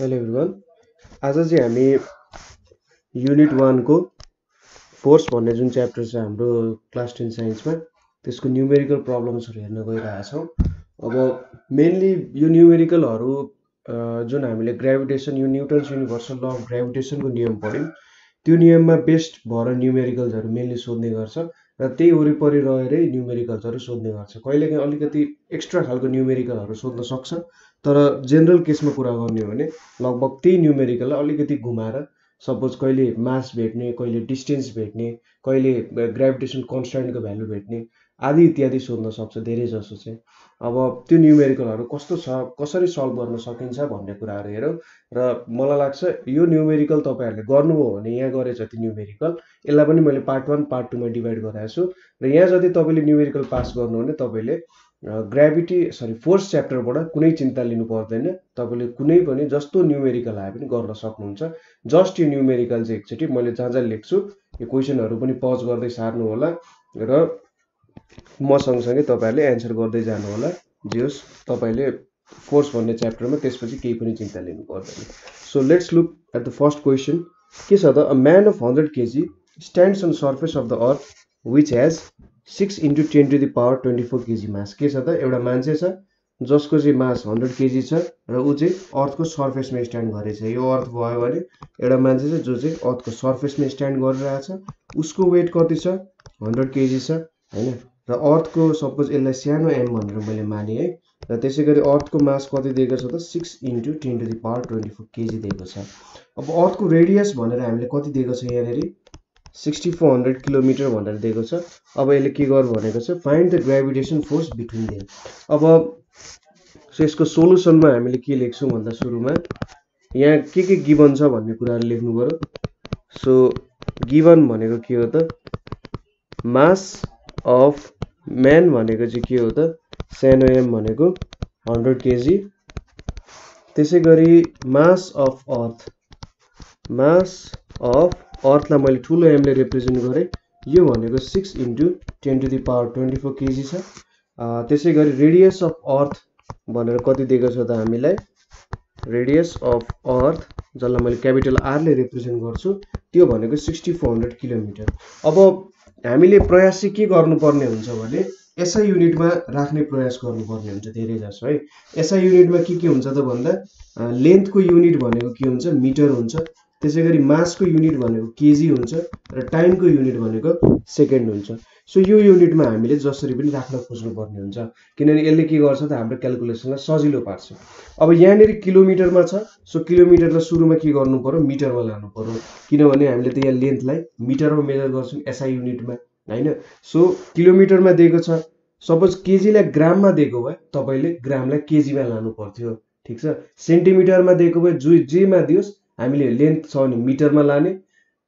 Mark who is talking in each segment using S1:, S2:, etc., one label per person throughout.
S1: Hello everyone आज चाहिँ हामी युनिट वानको फोर्स भन्ने जुन च्याप्टर छ हाम्रो क्लास टेन साइन्समा त्यसको न्युमेरिकल प्रब्लम्सहरू हेर्न गइरहेको छौँ। अब मेनली यो न्युमेरिकलहरू जुन हामीले ग्राभिटेसन यो न्युटन्स युनिभर्सल ल अफ ग्राभिटेसनको नियम पढ्यौँ त्यो नियममा बेस्ड भएर न्युमेरिकल्सहरू मेनली सोध्ने गर्छ र त्यही वरिपरि रहेरै न्युमेरिकल्सहरू सोध्ने गर्छ। कहिलेकाहीँ अलिकति एक्स्ट्रा खालको न्युमेरिकलहरू सोध्न सक्छ। तर जेनरल केसमा कुरा गर्ने हो भने लगभग त्यही न्युमेरिकललाई अलिकति घुमाएर सपोज कहिले मास भेट्ने कहिले डिस्टेन्स भेट्ने कहिले ग्राभिटेसन कन्सट्यान्टको भ्यालु भेट्ने आदि इत्यादि सोध्न सक्छ धेरै जसो चाहिँ। अब त्यो न्युमेरिकलहरू कस्तो छ कसरी सल्भ गर्न सकिन्छ भन्ने कुराहरू हेरौँ र मलाई लाग्छ यो न्युमेरिकल तपाईँहरूले गर्नुभयो भने यहाँ गरे जति न्युमेरिकल यसलाई पनि मैले पार्ट वान पार्ट टूमा डिभाइड गराएको छु। र यहाँ जति तपाईँले न्युमेरिकल पास गर्नु भने तपाईँले ग्राभिटी सरी फोर्स च्याप्टरबाट कुनै चिन्ता लिनु पर्दैन। तपाईँले कुनै पनि जस्तो न्युमेरिकल आए पनि गर्न सक्नुहुन्छ। जस्ट यो न्युमेरिकल चाहिँ एकचोटि मैले जहाँ जहाँ लेख्छु यो क्वेसनहरू पनि पज गर्दै सार्नु होला र म सँगसँगै तपाईँहरूले एन्सर गर्दै जानु होला जे होस् तपाईँले फोर्स भन्ने च्याप्टरमा त्यसपछि केही पनि चिन्ता लिनु पर्दैन। So let's look at the first question के छ त? A man of hundred KG stands on surface of the earth which has six into ten to the power twenty four KG mass के छ त एउटा मान्छे छ जसको चाहिँ मास हन्ड्रेड केजी छ र ऊ चाहिँ अर्थको सर्फेसमा स्ट्यान्ड गरेछ। यो अर्थ भयो भने एउटा मान्छे छ जो चाहिँ अर्थको सर्फेसमा स्ट्यान्ड गरिरहेछ उसको वेट कति छ? हन्ड्रेड केजी छ होइन? र अर्थको सपोज यसलाई सानो एम भनेर मैले माने है? र त्यसै गरी अर्थको मास कति दिएको छ त? Six into ten to the power twenty four KG दिएको छ। अब अर्थको रेडियस भनेर हामीले कति दिएको छ यहाँनिर? सिक्सटी फोर हन्ड्रेड किलोमिटर भनेर दिएको छ। अब यसले के गर भनेको छ find the gravitation force between them अब सो यसको सोलुसनमा हामीले के लेख्छौँ भन्दा सुरुमा यहाँ के के गिभन छ भन्ने कुराहरू लेख्नु पऱ्यो। सो गिभन भनेको के हो त? मास अफ म्यान भनेको चाहिँ के हो त? सानो एम भनेको हन्ड्रेड केजी त्यसै गरी mass of earth mass of अर्थलाई मैले ठुलो एमले रिप्रेजेन्ट गरेँ। यो भनेको six into ten to the power twenty four KG छ त्यसै गरी रेडियस अफ अर्थ भनेर कति दिएको छ त हामीलाई? रेडियस अफ अर्थ जसलाई मैले क्यापिटल आरले रिप्रेजेन्ट गर्छु त्यो भनेको सिक्सटी फोर हन्ड्रेड किलोमिटर अब हामीले प्रयास चाहिँ के गर्नुपर्ने हुन्छ भने एसआई युनिटमा राख्ने प्रयास गर्नुपर्ने हुन्छ धेरै जसो है। एसआई युनिटमा के के हुन्छ त भन्दा लेन्थको युनिट भनेको के हुन्छ? मिटर हुन्छ। त्यसै गरी मासको युनिट भनेको केजी हुन्छ र टाइमको युनिट भनेको सेकेन्ड हुन्छ। सो यो युनिटमा हामीले जसरी पनि राख्न खोज्नुपर्ने हुन्छ। किनभने यसले के गर्छ त हाम्रो क्यालकुलेसनलाई सजिलो पार्छ। अब यहाँनिर किलोमिटरमा छ। सो किलोमिटरलाई सुरुमा के गर्नु पऱ्यो मिटरमा लानु पऱ्यो किनभने हामीले त यहाँ लेन्थलाई मिटरमा मेजर गर्छौँ एसआई युनिटमा होइन? सो किलोमिटरमा दिएको छ। सपोज केजीलाई ग्राममा दिएको भए तपाईँले ग्रामलाई केजीमा लानु पर्थ्यो। ठिक छ? सेन्टिमिटरमा दिएको भए जो जेमा दियोस् हामीले लेन्थ छ भने मिटरमा लाने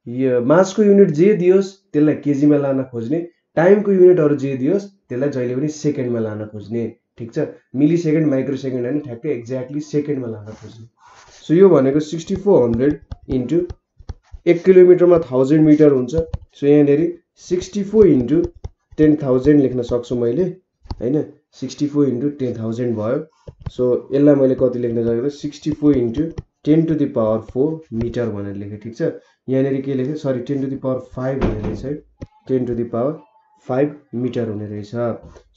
S1: यो मासको युनिट जे दियोस् त्यसलाई केजीमा लान खोज्ने टाइमको युनिटहरू जे दियोस् त्यसलाई जहिले पनि सेकेन्डमा लान खोज्ने ठिक छ? मिली सेकेन्ड माइक्रो सेकेन्ड होइन ठ्याक्कै एक्ज्याक्टली सेकेन्डमा लान खोज्ने। सो यो भनेको सिक्सटी फोर हन्ड्रेड इन्टु एक किलोमिटरमा थाउजन्ड मिटर हुन्छ। सो यहाँनिर sixty four into ten thousand लेख्न सक्छु मैले होइन? Sixty four into ten thousand भयो। सो यसलाई मैले कति लेख्न सकेको? Sixty four into ten to the power four metre भनेर लेखेँ ठिक छ। यहाँनिर के लेखेँ sorry ten to the power five हुने रहेछ है। Ten to the power five metre हुने रहेछ।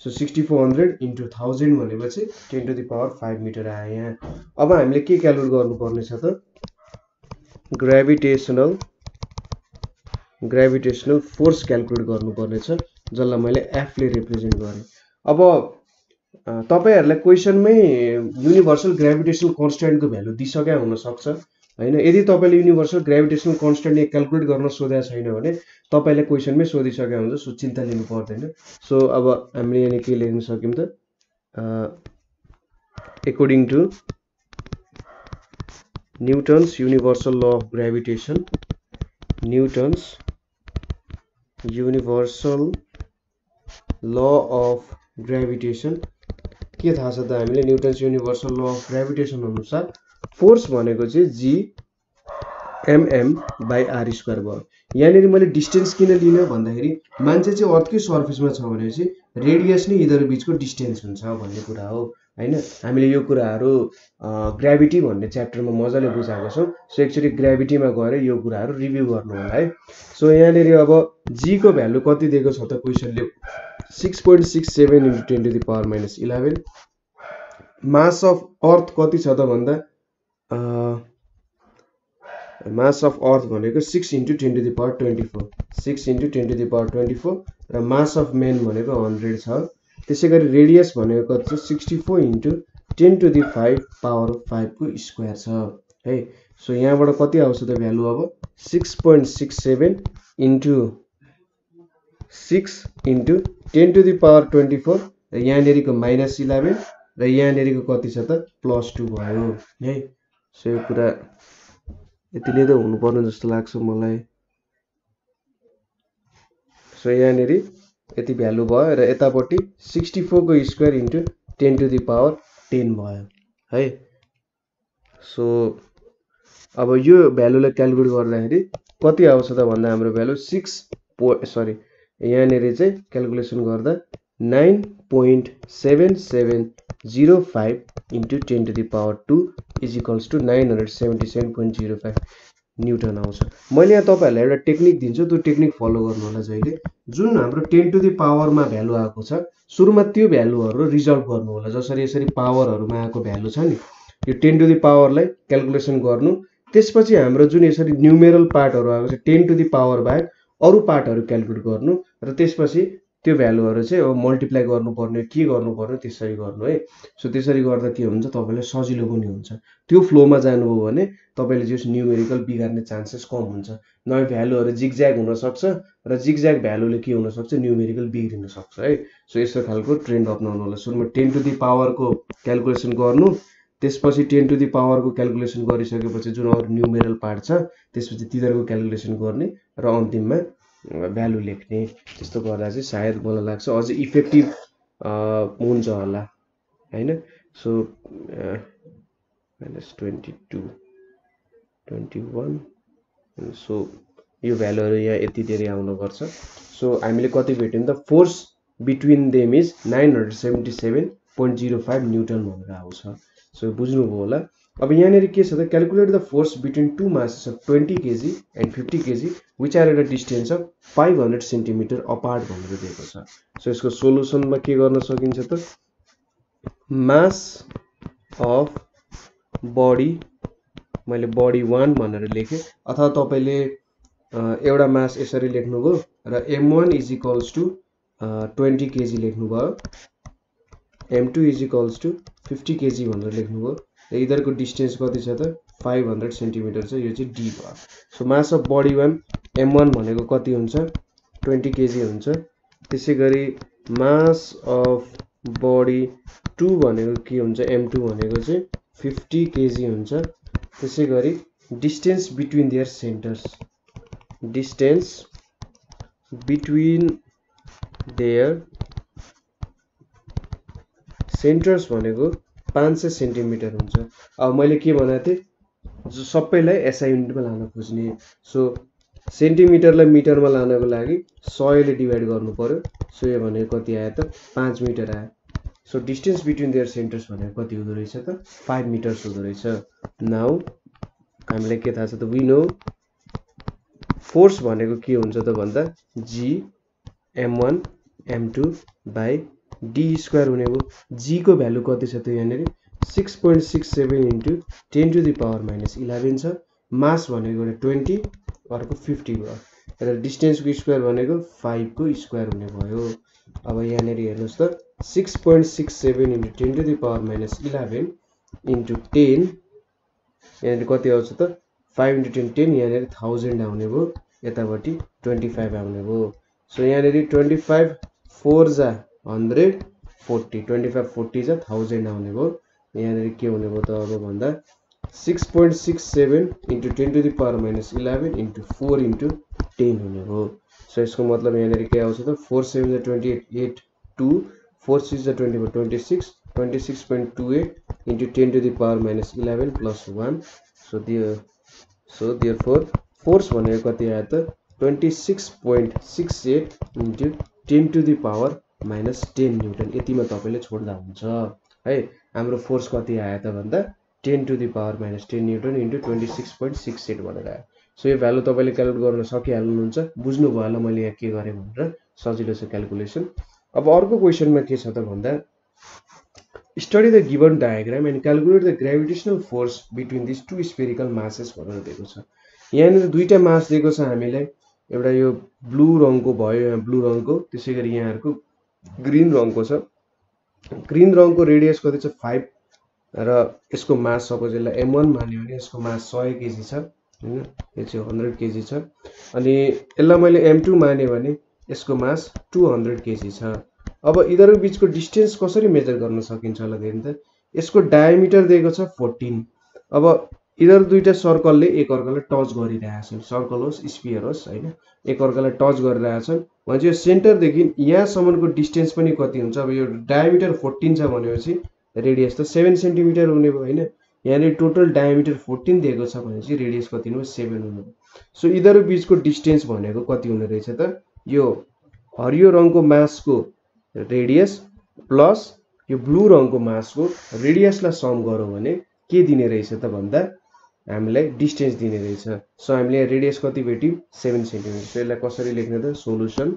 S1: So sixty four hundred into thousand भनेपछि ten to the power five metre आयो यहाँ। अब हामीले के क्यालकुलेट गर्नुपर्ने छ त? ग्राभिटेसनल ग्राभिटेसनल फोर्स क्यालकुलेट गर्नुपर्ने छ जसलाई मैले एफले रिप्रेजेन्ट गरेँ। अब तपाईँहरूलाई क्वेसनमै युनिभर्सल ग्राभिटेसनल कन्सट्यान्टको भ्यालु दिइसक्या हुनसक्छ। होइन यदि तपाईँले युनिभर्सल ग्राभिटेसनल कन्सट्यान्ट क्यालकुलेट गर्न सोधेको छैन भने तपाईँलाई क्वेसनमै सोधिसकेका हुन्छ सो चिन्ता लिनु पर्दैन। सो अब हामीले यहाँनिर के लेख्न सक्यौँ त? According to Newton's universal law of gravitation Newton's universal law of gravitation के थाहा छ त हामीले Newton's universal law of gravitation अनुसार फोर्स भनेको चाहिँ G M M by R square भयो। यहाँनिर मैले डिस्टेन्स किन लिनँ भन्दाखेरि मान्छे चाहिँ अर्थकै सर्फेसमा छ भनेपछि रेडियस नै यिनीहरू बिचको डिस्टेन्स हुन्छ भन्ने कुरा हो होइन? हामीले यो कुराहरू ग्राभिटी भन्ने च्याप्टरमा मजाले बुझाएको छौँ। सो एक्चुली ग्राभिटीमा गएर यो कुराहरू रिभ्यू गर्नु होला है। सो यहाँनिर अब जीको भ्यालु कति दिएको छ त क्वेसनले six point six seven into ten to the power minus eleven mass of earth कति छ त भन्दा मास अफ अर्थ भनेको six into ten to the power twenty four six into ten to the power twenty four र mass of main भनेको hundred छ। त्यसै गरी रेडियस भनेको कति छ? Sixty four into ten to the five power फाइभको स्क्वायर छ। है सो यहाँबाट कति आउँछ त भ्यालु अब? Six point six seven into six into ten to the power twenty four र यहाँनिरको माइनस इलेभेन र यहाँनिरको कति छ त प्लस टू भयो। है? सो यो कुरा यति नै त हुनुपर्ने जस्तो लाग्छ मलाई। सो यहाँनिर यति भ्यालु भयो र यतापट्टि sixty फोरको square into ten to the power ten भयो। है? सो अब यो भ्यालुलाई क्यालकुलेट गर्दाखेरि कति आउँछ त भन्दा हाम्रो भ्यालु सिक्स पो सरी यहाँनिर चाहिँ क्यालकुलेसन गर्दा nine point seven seven zero five into ten to the power two equals to nine hundred seventy seven point zero five newton आउँछ। मैले यहाँ तपाईँहरूलाई एउटा टेक्निक दिन्छु त्यो टेक्निक फलो गर्नु होला जहिले। जुन हाम्रो टेन टु दि पावरमा भ्यालु आएको छ सुरुमा त्यो भ्यालुहरू रिजल्भ गर्नु होला जसरी यसरी पावरहरूमा आएको भ्यालु छ नि यो टेन टु दि पावरलाई क्यालकुलेसन गर्नु। त्यसपछि हाम्रो जुन यसरी न्युमेरल पार्टहरू आएको छ टेन टु दि पावर बाहेक अरू पार्टहरू क्यालकुलेट गर्नु। र त्यसपछि त्यो भ्यालुहरू चाहिँ अब मल्टिप्लाई गर्नुपर्ने के गर्नुपर्ने त्यसरी गर्नु है। सो त्यसरी गर्दा के हुन्छ तपाईँलाई सजिलो पनि हुन्छ। त्यो फ्लोमा जानुभयो भने तपाईँले चाहिँ न्युमेरिकल बिगार्ने चान्सेस कम हुन्छ। नयाँ भ्यालुहरू जिगज्याग हुनसक्छ र जिगज्याग भ्यालुले के हुनसक्छ न्युमेरिकल बिग्रिन सक्छ है। सो यस्तो खालको ट्रेन्ड अप्नाउनु होला। सुरुमा टेन टु दि पावरको क्यालकुलेसन गर्नु। त्यसपछि टेन टु दि पावरको क्यालकुलेसन गरिसकेपछि जुन अरू न्युमेरल पार्ट छ त्यसपछि तिनीहरूको क्यालकुलेसन गर्ने र अन्तिममा भ्यालु लेख्ने त्यस्तो गर्दा चाहिँ सायद मलाई लाग्छ अझै इफेक्टिभ हुन्छ होला होइन? So minus twenty two twenty one so यो भ्यालुहरू यहाँ यति धेरै आउनुपर्छ। सो हामीले कति भेट्यौँ त? Force between them is nine hundred seventy seven point zero five newton भनेर आउँछ। सो बुझ्नुभयो होला? अब यहाँनिर के छ त calculate the force between two masses of twenty KG and fifty KG which are a distance of five hundred centimetre apart भनेर दिएको छ। सो यसको सोल्युसनमा के गर्न सकिन्छ त? मास अफ बडी मैले बडी वान भनेर लेखेँ अथवा तपाईँले एउटा मास यसरी लेख्नुभयो र M one is equals to twenty KG लेख्नुभयो। M two is equals to fifty KG भनेर लेख्नुभयो। यिनीहरूको डिस्टेन्स कति छ त? फाइभ हन्ड्रेड सेन्टिमिटर छ। यो चाहिँ डी भयो so mass of body one M one भनेको कति हुन्छ? ट्वेन्टी केजी हुन्छ। त्यसै गरी मास अफ बडी टू भनेको के हुन्छ? एम टू भनेको चाहिँ फिफ्टी केजी हुन्छ। त्यसै गरी distance between their centres distance between their centres भनेको पाँच सय सेन्टिमिटर हुन्छ। अब मैले के भनेको थिएँ सबैलाई एसआई युनिटमा लान खोज्ने। सो सेन्टिमिटरलाई मिटरमा लानको लागि सयले डिभाइड गर्नु पऱ्यो सो यो भनेको कति आयो त? पाँच मिटर आयो। So distance between their centres भनेको कति हुँदो रहेछ त? फाइभ मिटर्स हुँदो रहेछ। नाउ हामीलाई के थाहा छ त? विनो फोर्स भनेको के हुन्छ त भन्दा? G M one M two by D square हुने भयो जीको भ्यालु कति छ त यहाँनिर? Six point six seven into ten to the power minus eleven छ। मास भनेको एउटा ट्वेन्टी अर्को फिफ्टी भयो। र डिस्टेन्सको स्क्वायर भनेको फाइभको स्क्वायर हुने भयो। अब यहाँनिर हेर्नुहोस् त। Six point six seven into ten to the power minus eleven into ten यहाँनिर कति आउँछ त? फाइभ इन्टु टेन टेन यहाँनिर थाउजन्ड आउने भयो। यतापट्टि ट्वेन्टी फाइभ आउने भयो। सो यहाँनिर ट्वेन्टी फाइभ फोर जा। Hundred forty twenty five forty छ थाउजन्ड आउने भयो यहाँनिर के हुने भयो त अब भन्दा six point six seven into ten to the power minus eleven into four into ten हुने भयो सो यसको मतलब यहाँनिर के आउँछ त फोर सेभेन ज eight eight two four six ज twenty four twenty six twenty six point two eight into ten to the power minus eleven plus one so दियो सो दियर फोर फोर्स भनेको कति आयो त six point six eight into ten to the power minus ten newton यतिमा तपाईँले छोड्दा हुन्छ। है हाम्रो फोर्स कति आयो त भन्दा ten to the power minus ten newton into twenty six point six eight भनेर आयो। सो यो भ्यालु तपाईँले क्यालकुलेट गर्न सकिहाल्नुहुन्छ। बुझ्नुभयो होला मैले यहाँ के गरेँ भनेर। सजिलो छ क्यालकुलेसन अब अर्को क्वेसनमा के छ त भन्दा study the given diagram and calculate the gravitational force between this two spherical masses भनेर दिएको छ। यहाँनिर दुईवटा मास दिएको छ हामीलाई। एउटा यो ब्लू रङको भयो यहाँ ब्लू रङको त्यसै गरी यहाँहरूको ग्रिन रङको छ। ग्रिन रङको रेडियस कति छ? फाइभ। र यसको मास सपोज यसलाई एम वान मान्यो भने यसको मास सय केजी छ होइन? यो चाहिँ हन्ड्रेड केजी छ। अनि यसलाई मैले एम टू माने भने यसको मास टु हन्ड्रेड केजी छ। अब यिनीहरू बिचको डिस्टेन्स कसरी मेजर गर्न सकिन्छ होला त? यसको डायमिटर दिएको छ फोर्टिन। अब यिनीहरू दुइटा सर्कलले एकअर्कालाई टच गरिरहेछन् सर्कल होस् स्पियर होस् होइन? एकअर्कालाई टच गरिरहेछन् भनेपछि यो सेन्टरदेखि यहाँसम्मको डिस्टेन्स पनि कति हुन्छ? अब यो डायमिटर फोर्टिन छ भनेपछि रेडियस त सेभेन सेन्टिमिटर हुने भयो होइन? यहाँनिर टोटल डायमिटर फोर्टिन दिएको छ भनेपछि रेडियस कति हुनु सेभेन हुनु सो यिनीहरू बिचको डिस्टेन्स भनेको कति हुने रहेछ त? यो हरियो रङको मासको रेडियस प्लस यो ब्लू रङको मासको रेडियसलाई सम गरौँ भने के दिने रहेछ त भन्दा हामीलाई डिस्टेन्स दिने रहेछ। सो हामीले यहाँ रेडियस कति भेट्यौँ? सेभेन सेन्टिमिटर सो यसलाई कसरी लेख्ने त? Solution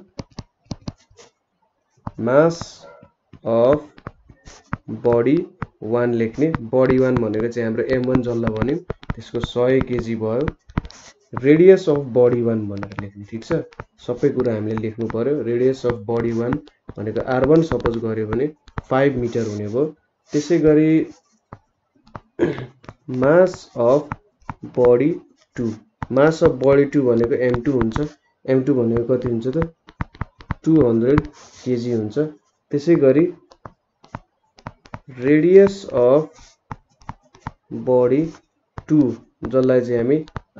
S1: mass of body one लेख्ने। बडी वान भनेको चाहिँ हाम्रो एम वान जसलाई भन्यौँ त्यसको सय केजी भयो। रेडियस अफ बडी वान भनेर लेख्ने ठिक छ? सबै कुरा हामीले लेख्नु पऱ्यो रेडियस अफ बडी वान भनेको आर वान सपोज गऱ्यो भने फाइभ मिटर हुने भयो। त्यसै गरी mass of body two. Mass of body two भनेको एम टू हुन्छ। एम टू भनेको कति हुन्छ त? टु हन्ड्रेड केजी हुन्छ। त्यसै गरी रेडियस अफ बडी टु जसलाई चाहिँ हामी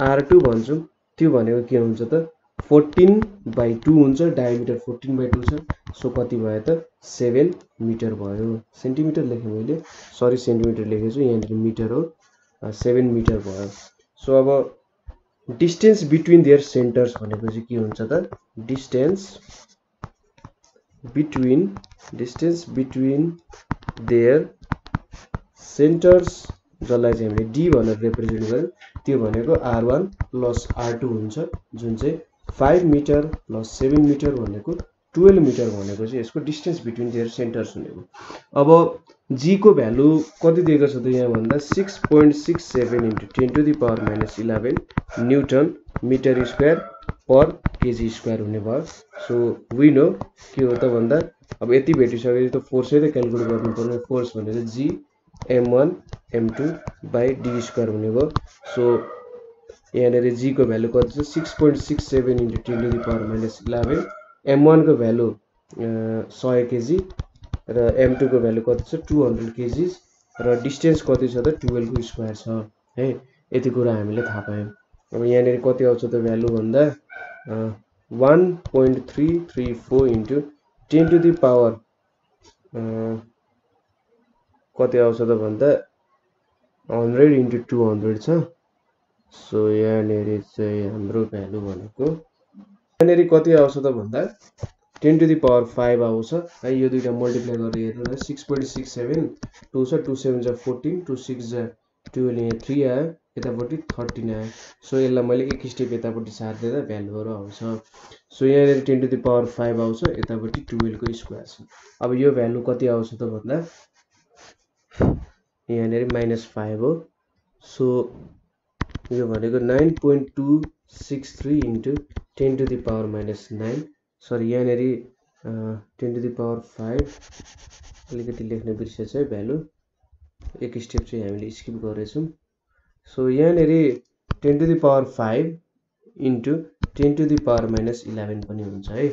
S1: आर टू भन्छौँ त्यो भनेको के हुन्छ त? फोर्टिन बाई टू हुन्छ डायमिटर फोर्टिन बाई टू छ। सो कति भयो त? सेभेन मिटर भयो। सेन्टिमिटर लेखेँ मैले। सरी सेन्टिमिटर लेखेको छु। यहाँनिर मिटर हो। सेभेन मिटर भयो। सो अब डिस्टेन्स बिट्विन देयर सेन्टर्स चाहिँ के हुन्छ त? Distance between distance between their centres जसलाई चाहिँ हामीले डी भनेर रिप्रेजेन्ट गऱ्यौँ त्यो भनेको R one plus R two हुन्छ जुन चाहिँ five metre plus seven metre भनेको टुवेल्भ मिटर भनेको चाहिँ यसको डिस्टेन्स बिट्विन देयर सेन्टर्स हुनेको अब जीको भ्यालु कति दिएको छ त यहाँ भन्दा six point six seven into ten to the power minus eleven newton metre square per KG square हुने भयो। सो विन हो के हो त भन्दा अब यति भेटिसकेपछि त फोर्सै त क्यालकुलेट गर्नुपर्ने। फोर्स भनेको G M one M two by D square हुने भयो। सो यहाँनिर जीको भ्यालु कति छ? Six point six seven into ten to the power minus eleven M वानको भ्यालु सय केजी। र एम टूको भ्यालु कति छ? टु हन्ड्रेड केजिज र डिस्टेन्स कति छ त? टुवेल्भको स्क्वायर छ है? यति कुरा हामीले थाहा पायौँ। अब यहाँनिर कति आउँछ त भ्यालु भन्दा one point three three four into ten to the power कति आउँछ त भन्दा हन्ड्रेड इन्टु टु हन्ड्रेड छ। सो यहाँनिर चाहिँ हाम्रो भ्यालु भनेको यहाँनिर कति आउँछ त भन्दा ten to the power five आउँछ। है यो दुइटा मल्टिप्लाई गरेर हेर्नु six point six seven two छ टू सेभेन छ फोर्टिन टू सिक्स जा टुवेल्भ यहाँ थ्री आयो यतापट्टि थर्टिन आयो। सो यसलाई मैले एक स्टेप यतापट्टि सारिदिँदा भ्यालुहरू आउँछ। सो यहाँनिर ten to the power five आउँछ यतापट्टि टुवेल्भको स्क्वायर छ। अब यो भ्यालु कति आउँछ त भन्दा यहाँनिर माइनस फाइभ हो। सो यो भनेको nine point two six three into ten to the power minus nine sorry यहाँनिर ten to the power five अलिकति लेख्न बिर्सेछ है भ्यालु एक स्टेप चाहिँ हामीले स्किप गरेछौँ सो यहाँनिर ten to the power five into ten to the power minus eleven पनि हुन्छ है।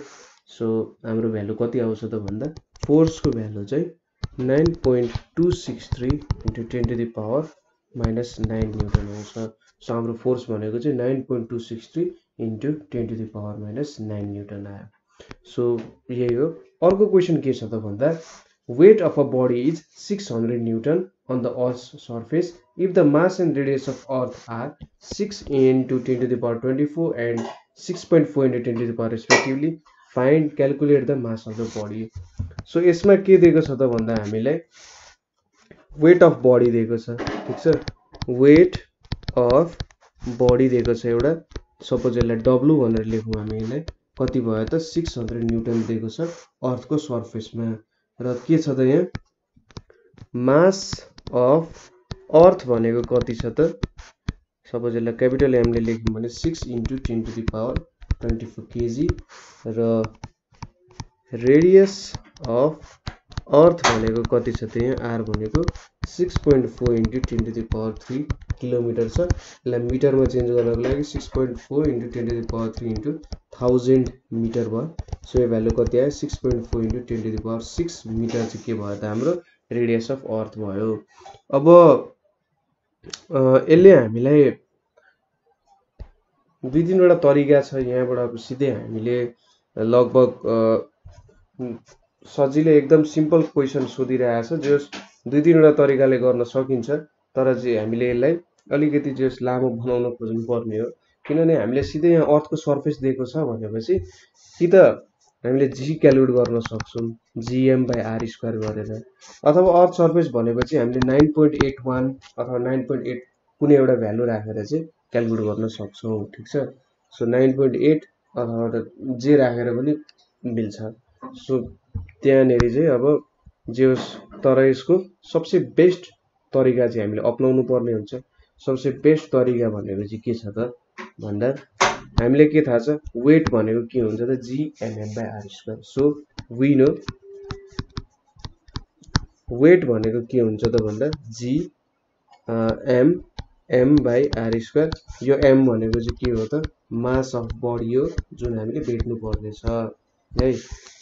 S1: सो हाम्रो भ्यालु कति आउँछ त भन्दा फोर्सको भ्यालु चाहिँ nine point two six three into ten to the power minus nine newton आउँछ। सो हाम्रो फोर्स भनेको चाहिँ nine point two six three into ten to the power minus nine newton आयो। सो यही हो अर्को क्वेसन के छ त भन्दा weight of a body is 600 newton on the earth's surface if the mass and radius of earth are 6 into 10 to the power 24 and 6.4 into 10 to the power respectively find calculate the mass of the body so यसमा के दिएको छ त भन्दा हामीलाई weight of body दिएको छ ठिक छ वेट अफ बडी दिएको छ एउटा सपोज यसलाई डब्लु भनेर लेखौँ हामी यसलाई कति भयो त? सिक्स हन्ड्रेड न्युटन दिएको छ अर्थको सर्फेसमा। र के छ त यहाँ? मास अफ अर्थ भनेको कति छ त? सपोज यसलाई क्यापिटल एमले लेख्यौँ भने six into ten to the power twenty four KG. र रेडियस अफ अर्थ भनेको कति छ त यहाँ? आर भनेको six point four into ten to the power three kilometre छ। यसलाई मिटरमा चेन्ज गर्नको लागि six point four into ten to power three into thousand metre भयो। सो यो भ्यालु कति आयो? Six point four into ten to power six metre चाहिँ के भयो त? हाम्रो रेडियस अफ अर्थ भयो। अब यसले हामीलाई दुई तिनवटा तरिका छ। यहाँबाट सिधै हामीले लगभग सजिलै एकदम सिम्पल क्वेसन सोधिरहेछ जस दुई तिनवटा तरिकाले गर्न सकिन्छ। तर चाहिँ हामीले यसलाई अलिकति जस लामो बनाउन खोज्नु पर्ने हो। किनभने हामीले सिधै यहाँ अर्थको सर्फेस दिएको छ भनेपछि कि त हामीले जी क्यालकुलेट गर्न सक्छौँ जिएम बाई आर स्क्वायर गरेर। अथवा अर्थ सर्फेस भनेपछि हामीले नाइन पोइन्ट एट वान अथवा नाइन पोइन्ट एट कुनै एउटा भ्यालु राखेर चाहिँ क्यालकुलेट गर्न सक्छौँ ठिक छ? सो नाइन पोइन्ट एट अथवा जे राखेर पनि मिल्छ। सो त्यहाँनिर चाहिँ अब जे होस् तर यसको सबसे बेस्ट तरिका चाहिँ हामीले अप्नाउनु पर्ने हुन्छ। सबसे बेस्ट तरिका भनेको चाहिँ के छ त? भन्दा हामीले के थाहा छ? वेट भनेको के हुन्छ त? G M M by R square so win weight भनेको के हुन्छ त भन्दा G M M by R square यो एम भनेको चाहिँ के हो त? मास अफ बडी हो जुन हामीले भेट्नु पर्नेछ। है?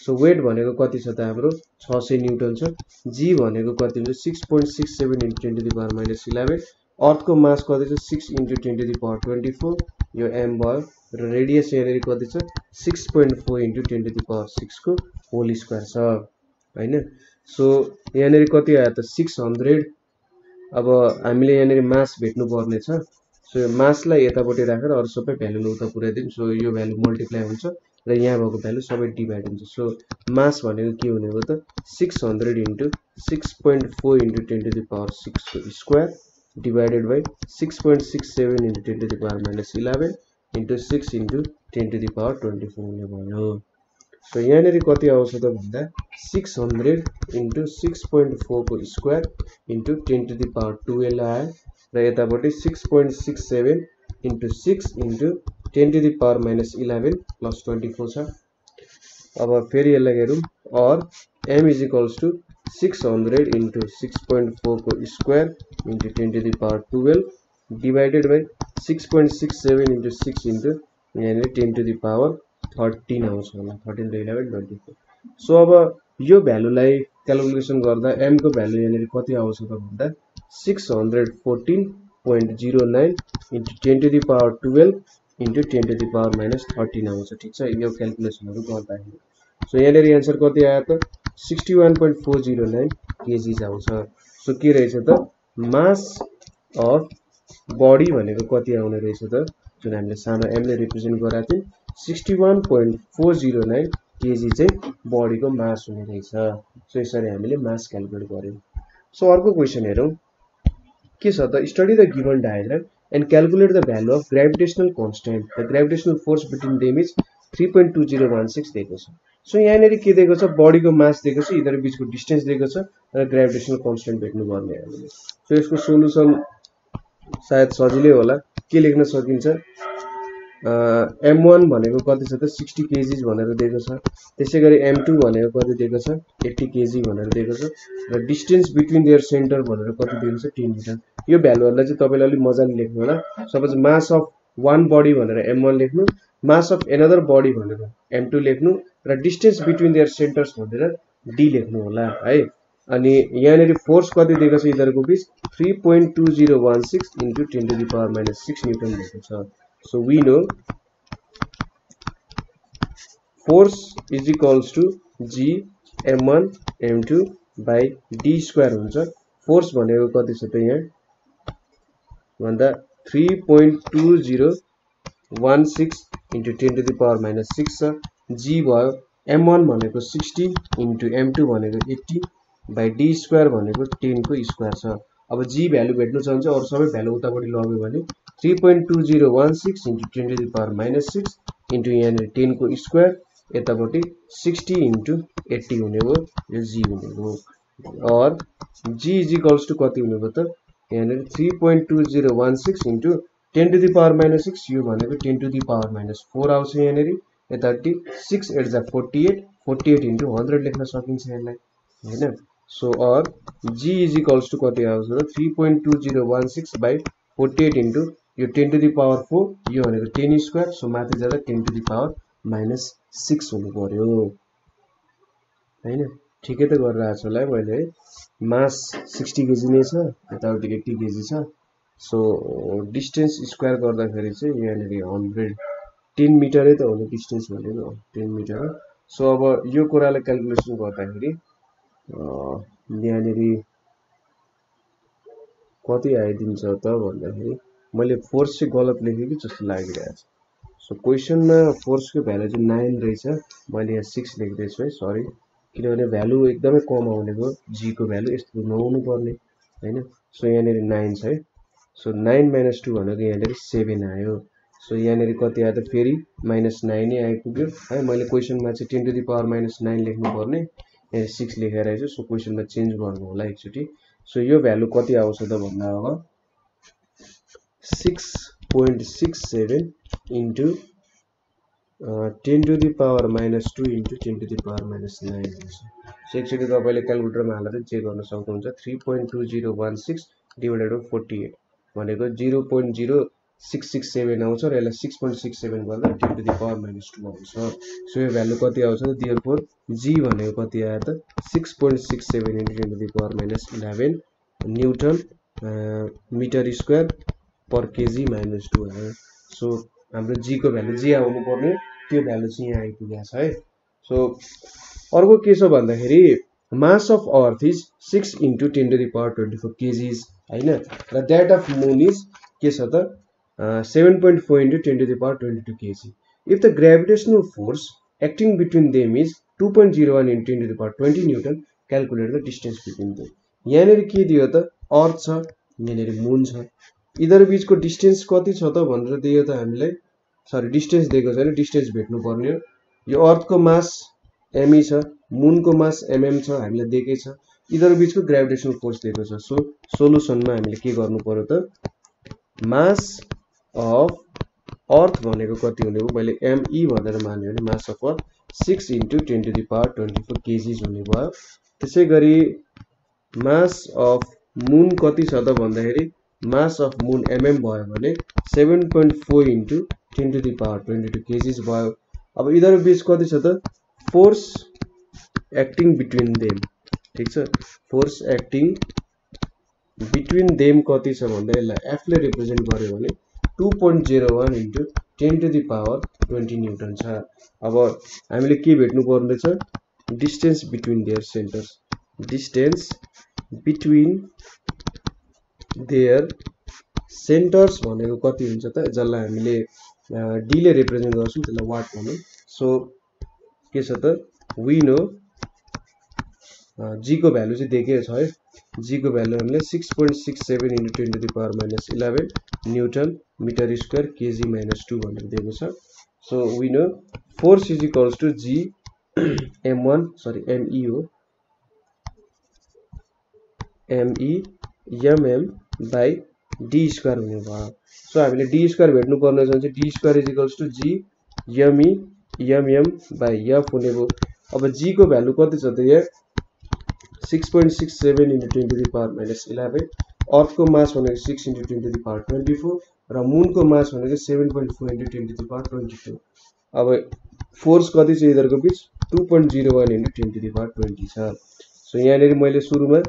S1: सो वेट भनेको कति छ त हाम्रो? छ सय न्युटन छ। जी भनेको कति हुन्छ? Six point six seven into ten to the power minus eleven अर्थको मास कति छ? Six into ten to the power twenty four यो एम भयो र रेडियस यहाँनिर कति छ? Six point four into ten to the power सिक्सको whole square छ होइन? सो यहाँनिर कति आयो त? सिक्स हन्ड्रेड अब हामीले यहाँनिर मास भेट्नु पर्ने छ। सो यो मासलाई यतापट्टि राखेर अरू सबै भ्यालु उता पुऱ्याइदिउँ। सो यो भ्यालु मल्टिप्लाई हुन्छ र यहाँ भएको भ्यालु सबै डिभाइड हुन्छ। सो मास भनेको के हुने भयो त? Six hundred into six point four into ten to the power सिक्सको square six seven into ten to the power minus eleven into six into ten to the power twenty four हुने भयो so यहाँनिर कति आउँछ त भन्दा six hundred into six point फोरको square into ten to the power twelve आयो र यतापट्टि six point six seven into six into ten to the power minus eleven plus twenty four छ अब फेरि यसलाई हेरौँ or M is equals to six hundred into six point फोरको square into ten to the power twelve divided by six point six seven into six into यहाँनिर ten to the power thirteen आउँछ होला thirteen to eleven twenty four so अब यो भ्यालुलाई calculation गर्दा एमको value यहाँनिर कति आउँछ त भन्दा six hundred fourteen point zero nine into ten to the power twelve into ten to the power minus thirteen आउँछ ठिक छ? यो क्यालकुलेसनहरू गर्दाखेरि। सो यहाँनिर एन्सर कति आयो त? Sixty one point four zero nine KGs आउँछ। सो के रहेछ त? मास अफ बडी भनेको कति आउने रहेछ त? जुन हामीले सानो एमले रिप्रेजेन्ट गराएको थियौँ। Sixty one point four zero nine KG चाहिँ बडीको मास हुने रहेछ। सो यसरी हामीले मास क्यालकुलेट गऱ्यौँ। सो अर्को क्वेसन हेरौँ। के छ त? Study the given diagram and calculate the value of gravitational constant. The gravitational force between them is 3.2016 दिएको छ। सो यहाँनिर के दिएको छ? बडीको मास दिएको छ यिनीहरू बिचको डिस्टेन्स दिएको छ र ग्राभिटेसनल कन्सटेन्ट भेट्नुपर्ने हामीले सो यसको सोल्युसन सायद सजिलै होला। के लेख्न सकिन्छ? एम वान भनेको कति छ त? सिक्सटी केजिज भनेर दिएको छ। त्यसै गरी एम टू भनेको कति दिएको छ? एट्टी केजी भनेर दिएको छ। र डिस्टेन्स बिट्विन देयर सेन्टर भनेर कति दिएको छ? Ten metre. यो भ्यालुहरूलाई चाहिँ तपाईँले अलिक मजाले लेख्नु होला। Suppose mass of one body भनेर एम वान लेख्नु मास अफ एनदर बडी भनेर एम टू लेख्नु र डिस्टेन्स बिट्विन देयर सेन्टर्स भनेर डी लेख्नु होला है। अनि यहाँनिर फोर्स कति दिएको छ यिनीहरूको बिच? Three point two zero one six into ten to the power minus six newton दिएको छ। So we know force is equals to G m1 m2 by d square हुन्छ। फोर्स भनेको कति छ त यहाँ? भन्दा three point two zero one six into ten to the power minus six छ जी भयो एम वान भनेको सिक्सटी इन्टु एम टू भनेको एट्टी बाई डी स्क्वायर भनेको टेनको स्क्वायर छ अब जी भ्यालु भेट्नु छ भने चाहिँ अरू सबै भ्यालु उतापट्टि लग्यो भने three point two zero one six into ten to the power minus six into यहाँनिर टेनको स्क्वायर यतापट्टि सिक्सटी इन्टु एट्टी हुने भयो यो जी हुने भयो। Or G is equals to कति हुने भयो त? यहाँनिर three point two zero one six into ten to the power minus six यो भनेको ten to the power minus four आउँछ यहाँनिर यतापट्टि सिक्स एट जा forty eight forty eight into hundred लेख्न सकिन्छ यसलाई होइन so or G is equals to कति आउँछ त three point two zero one six by forty eight into यो ten to the power four यो भनेको टेन स्क्वायर सो माथि जाँदा ten to the power minus six हुनु पऱ्यो होइन ठिकै त गरेर आएको छु होला है मैले है मास सिक्सटी केजी नै छ यतापट्टि एट्टी केजी छ। सो डिस्टेन्स स्क्वायर गर्दाखेरि चाहिँ यहाँनिर हन्ड्रेड टेन मिटरै त हो डिस्टेन्स भनेको टेन मिटर सो अब यो कुरालाई क्यालकुलेसन गर्दाखेरि यहाँनिर कति आइदिन्छ त भन्दाखेरि मैले फोर्स चाहिँ गलत लेखेँ कि जस्तो लागिरहेको छ सो क्वेसनमा फोर्सको भ्यालु चाहिँ नाइन रहेछ मैले यहाँ सिक्स लेख्दैछु है सरी किनभने भ्यालु एकदमै कम आउनेको जीको भ्यालु यस्तो नहुनु पर्ने होइन? सो यहाँनिर नाइन छ है। सो नाइन माइनस टू भनेको यहाँनिर सेभेन आयो। सो यहाँनिर कति आयो त फेरि माइनस नाइनै आइपुग्यो। है मैले क्वेसनमा चाहिँ ten to the power minus nine लेख्नु पर्ने यहाँ सिक्स लेखेर आएछु सो क्वेसनमा चेन्ज गर्नु होला एकचोटि। सो यो भ्यालु कति आउँछ त भन्दा अब six point six seven into ten to the power minus two into ten to the power minus nine हुन्छ सो एकचोटि तपाईँले क्यालकुलेटरमा हालेर चेक गर्न सक्नुहुन्छ। Three point two zero one six divided by forty eight भनेको zero point zero six six seven आउँछ र यसलाई सिक्स पोइन्ट सिक्स सेभेन गर्दा ten to the power minus two आउँछ। सो यो भ्यालु कति आउँछ त? दियर फोर जी भनेको कति आयो त? Six point six seven into ten to the power minus eleven newton metre square per KG minus two आयो। सो हाम्रो जीको भ्यालु जी आउनु पर्ने त्यो भ्यालु चाहिँ यहाँ आइपुगेको छ है। सो अर्को के छ भन्दाखेरि mass of earth is six into ten to the power twenty four KGs होइन? र द्याट अफ मुन इज के छ त? Seven point four into ten to the power twenty two KG if the gravitational force acting between them is two point zero one into ten to power twenty newton calculate the distance between them यहाँनिर के दियो त? अर्थ छ यहाँनिर मुन छ। यिनीहरू बिचको distance कति छ त भनेर दियो त हामीलाई। सरी डिस्टेन्स दिएको छैन डिस्टेन्स भेट्नु पर्ने हो। यो अर्थको मास एमई छ मुनको मास एमएम छ हामीलाई दिएकै छ। यिनीहरू बिचको ग्राभिटेसनल फोर्स दिएको छ। सो सोलुसनमा हामीले के गर्नु पर्यो त? मास अफ अर्थ भनेको कति हुने भयो मैले एमई भनेर मान्यो भने mass of earth six into ten to the power twenty four KGs हुने भयो। त्यसै गरी मास अफ मुन कति छ त भन्दाखेरि मास अफ मुन एमएम भयो भने seven point four into ten to the power twenty two KGs भयो. अब यिनीहरू बिच कति छ त? फोर्स एक्टिङ बिट्विन देम ठिक छ? फोर्स एक्टिङ बिट्विन देम कति छ भन्दा यसलाई एफले रिप्रेजेन्ट गर्यो भने two point zero one into ten to the power twenty newton छ। अब हामीले के भेट्नु पर्नेछ distance between their centres distance between their centres भनेको कति हुन्छ त जसलाई हामीले डीले रिप्रेजेन्ट गर्छौँ त्यसलाई वाट भनौँ सो के छ त? विन जीको भ्यालु चाहिँ दिएकै छ है। जीको भ्यालु हामीले six point six seven into ten the power minus eleven newton metre square KG minus two भनेर दिएको छ। So we know force is equals to G M one sorry M E हो M E M M by D square हुने भयो। So हामीले D square भेट्नु पर्ने छ भने चाहिँ D square is equals to G M E M M by F हुने भयो। अब जीको भ्यालु कति छ त यहाँ? Six point six seven into ten to the power minus eleven अर्थको मास भनेको six into ten to the power twenty four र मुनको मास भनेको seven point four into ten to the power twenty two अब force कति छ यिनीहरूको बिच? Two point zero one into ten to the power twenty छ। So यहाँनिर मैले सुरुमा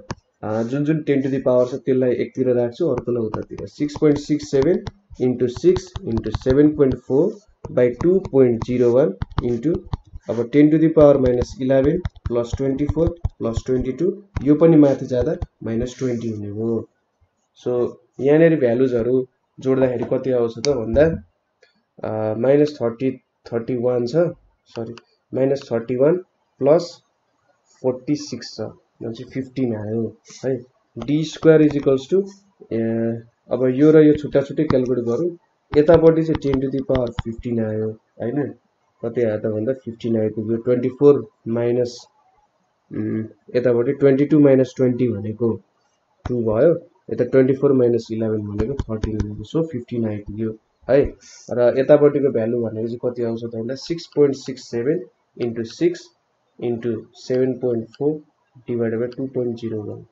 S1: जुन जुन टेन टु दि पावर छ त्यसलाई एकतिर राख्छु अर्कोलाई उतातिर। Six point six seven into six into seven point four by two point zero one into अब ten to the power minus eleven plus twenty four plus twenty two यो पनि माथि जाँदा माइनस ट्वेन्टी हुने हो। सो यहाँनिर भ्यालुजहरू जोड्दाखेरि कति आउँछ त भन्दा माइनस थर्टी थर्टी वान छ sorry minus thirty one plus forty six छ। भनेपछि फिफ्टिन आयो है? D square is equals to अब यो र यो छुट्टा छुट्टै क्यालकुलेट गरौँ। यतापट्टि चाहिँ ten to the power fifteen आयो होइन? कति आयो त भन्दा फिफ्टिन आइपुग्यो ट्वेन्टी फोर माइनस यतापट्टि ट्वेन्टी टू माइनस ट्वेन्टी भनेको टू भयो यता ट्वेन्टी फोर माइनस इलेभेन भनेको थर्टिन भनेको सो फिफ्टिन आइपुग्यो है? र यतापट्टिको भ्यालु भनेको चाहिँ कति आउँछ त भन्दा six point six seven into six into seven point four divided by two point zero one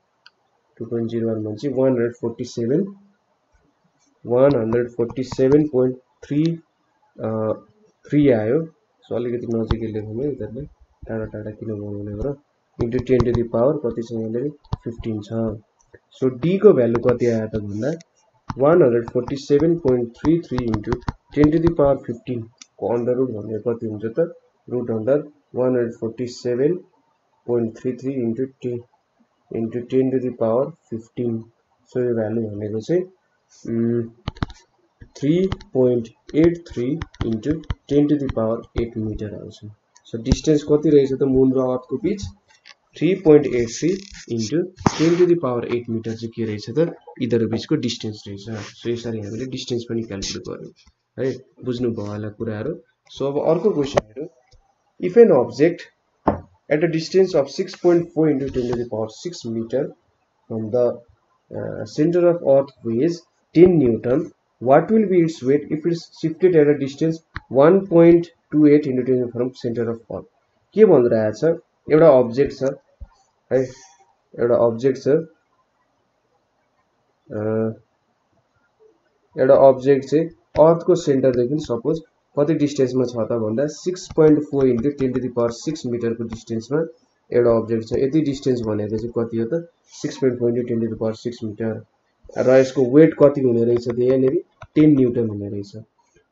S1: two point zero one भनेपछि one hundred forty seven one hundred forty seven point three three आयो so अलिकति नजिकै लेखौँ है यिनीहरूलाई टाढा टाढा किन बनाउने र into ten to the power कति छ यहाँनिर फिफ्टिन छ सो डीको भ्यालु कति आयो त भन्दा one hundred forty seven point three three into ten to the power फिफ्टिनको under root भनेको कति हुन्छ त root under one hundred forty seven point three three into ten into ten to the power fifteen so यो value भनेको चाहिँ three point eight three into ten to the power eight metre आउँछ so distance कति रहेछ त moon र अर्थको बिच three point eight three into ten to the power eight metre चाहिँ के रहेछ त यिनीहरू बिचको डिस्टेन्स रहेछ सो यसरी हामीले डिस्टेन्स पनि क्यालकुलेट गऱ्यौँ है बुझ्नुभयो होला कुराहरू सो अब अर्को क्वेसन हेरौँ if an object at a distance of six point four into ten to the power six metre from the centre of earth weighs 10 Newton, what will be its weight if it's shifted at a distance 1.28 into 10 from center of earth के भनिरहेछ एउटा object छ है एउटा object छ एउटा object चाहिँ अर्थको सेन्टरदेखि suppose कति डिस्टेन्समा छ त भन्दा six point four into ten to the power six मिटरको डिस्टेन्समा एउटा अब्जेक्ट छ। यति डिस्टेन्स भनेको चाहिँ कति हो त? Six point four into ten to power six metre. र यसको वेट कति हुने रहेछ त? यहाँनिर टेन न्युटन हुने रहेछ।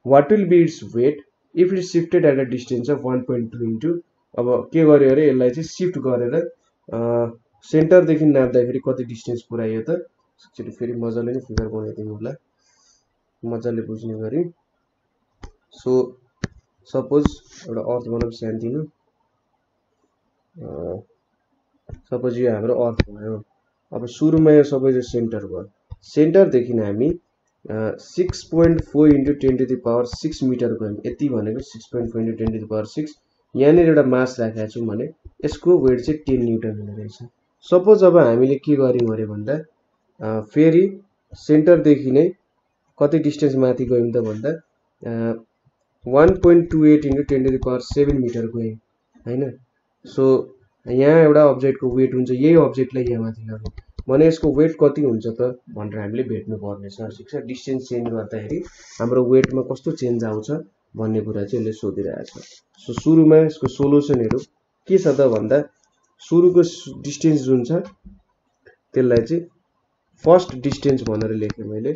S1: What will be its weight if it shifted at a distance of one point two into अब के गर्यो अरे? यसलाई चाहिँ सिफ्ट गरेर सेन्टरदेखि नाप्दाखेरि कति डिस्टेन्स पुऱ्यायो त? एकचोटि फेरि मजाले नै फिगर बनाइदिनु होला। मजाले बुझ्ने गरी। सो सपोज एउटा अर्थ बनाऊ सानोतिनो सपोज यो हाम्रो अर्थ भयो। अब सुरुमा यो सबै जो सेन्टर भयो। सेन्टरदेखि हामी six point four into ten to the power six metre गयौँ। यति भनेको six point four into ten to power six यहाँनिर एउटा मास राखेको छौँ भने यसको वेट चाहिँ टेन न्युटन हुने रहेछ। सपोज अब हामीले के गऱ्यौँ अरे भन्दा फेरि सेन्टरदेखि नै कति डिस्टेन्स माथि गयौँ त भन्दा one point two eight into ten to the power seven metre गयौँ होइन सो यहाँ एउटा अब्जेक्टको वेट हुन्छ यही अब्जेक्टलाई यहाँ माथि लगौँ भने यसको वेट कति हुन्छ त? भनेर हामीले भेट्नु पर्नेछ ठिक छ? डिस्टेन्स चेन्ज गर्दाखेरि हाम्रो वेटमा कस्तो चेन्ज आउँछ भन्ने कुरा चाहिँ यसले सोधिरहेको छ सो सुरुमा यसको सोल्युसनहरू के छ त भन्दा सुरुको डिस्टेन्स जुन छ त्यसलाई चाहिँ फर्स्ट डिस्टेन्स भनेर लेखेँ मैले।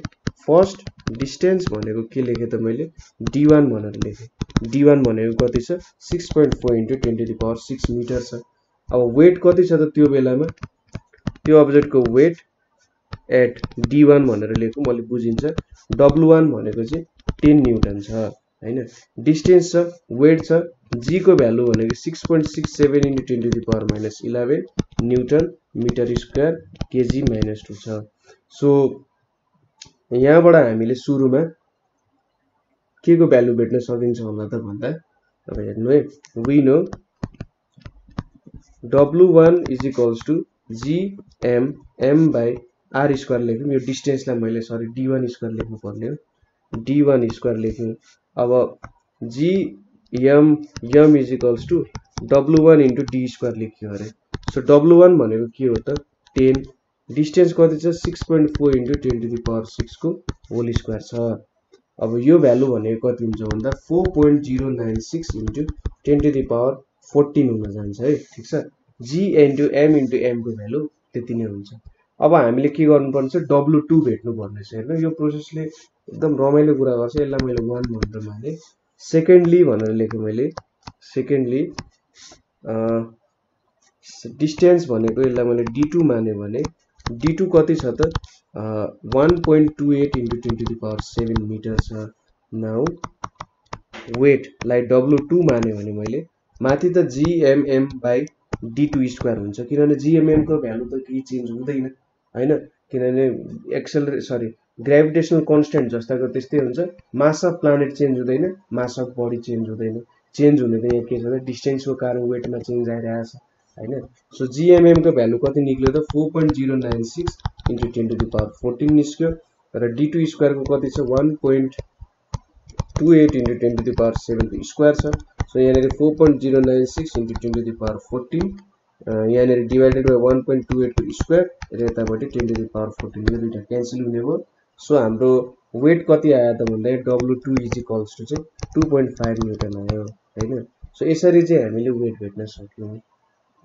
S1: फर्स्ट डिस्टेन्स भनेको के लेखेँ त मैले? डी वान भनेर लेखेँ। डी वान भनेको कति छ? Six point four into twenty power six metre छ। अब वेट कति छ त त्यो बेलामा? त्यो अब्जेक्टको वेट एट डी वान भनेर लेखौँ मैले बुझिन्छ। डब्लु वान भनेको चाहिँ टेन न्युटन छ होइन? डिस्टेन्स छ वेट छ जीको भ्यालु भनेको six point six seven into ten to the power minus eleven newton metre square KG minus two छ। सो यहाँबाट हामीले सुरुमा के को भ्यालु भेट्न सकिन्छ होला त भन्दा अब हेर्नु है। We know W one is equals to GM M by R square लेख्यौँ। यो डिस्टेन्सलाई मैले सरी डी वान स्क्वायर लेख्नु पर्ने हो। डी वान स्क्वायर लेख्यौँ। अब GM M is equals to W one into D square लेख्यो अरे। सो डब्लु वान भनेको के हो त? टेन। डिस्टेन्स कति छ? Six point four into ten to the power सिक्सको whole square छ। अब यो भ्यालु भनेको कति हुन्छ भन्दा four point zero nine six into ten to the power fourteen हुन जान्छ है। ठिक छ? जी इन्टु एम इन्टु एमको भ्यालु त्यति नै हुन्छ। अब हामीले के गर्नुपर्ने छ डब्लु टू भेट्नुपर्ने छ हेर्नु। यो प्रोसेसले एकदम रमाइलो कुरा गर्छ। यसलाई मैले वान भनेर माने। सेकेन्डली भनेर लेखेँ मैले। सेकेन्डली डिस्टेन्स भनेको यसलाई मैले डी टू माने भने डी टू कति छ त? One point two eight into twenty two power seven metre छ। नाउ वेटलाई डब्लु टू माने भने मैले माथि त GMM by D two square हुन्छ। किनभने जिएमएमको भ्यालु त केही चेन्ज हुँदैन होइन? किनभने एक्सेल सरी ग्राभिटेसनल कन्सटेन्ट जस्ताको त्यस्तै हुन्छ। मास अफ प्लानेट चेन्ज हुँदैन मास अफ बडी चेन्ज हुँदैन। चेन्ज हुने त यहाँ के छ। भने डिस्टेन्सको कारण वेटमा चेन्ज आइरहेछ होइन? सो जिएमएमको भ्यालु कति निक्ल्यो त? Four point zero nine six into ten to the power fourteen निस्क्यो। र डी टू स्क्वायरको कति छ? One point two eight into ten to the power सेभेनको square छ। सो यहाँनिर four point zero nine six into ten to the power fourteen यहाँनिर divided by one point two एटको square र यतापट्टि ten to the power fourteen यो दुइटा cancel हुने भयो। So हाम्रो वेट कति आयो त भन्दाखेरि W two is equals to चाहिँ टू पोइन्ट फाइभ न्युटन आयो होइन? सो यसरी चाहिँ हामीले वेट भेट्न सक्यौँ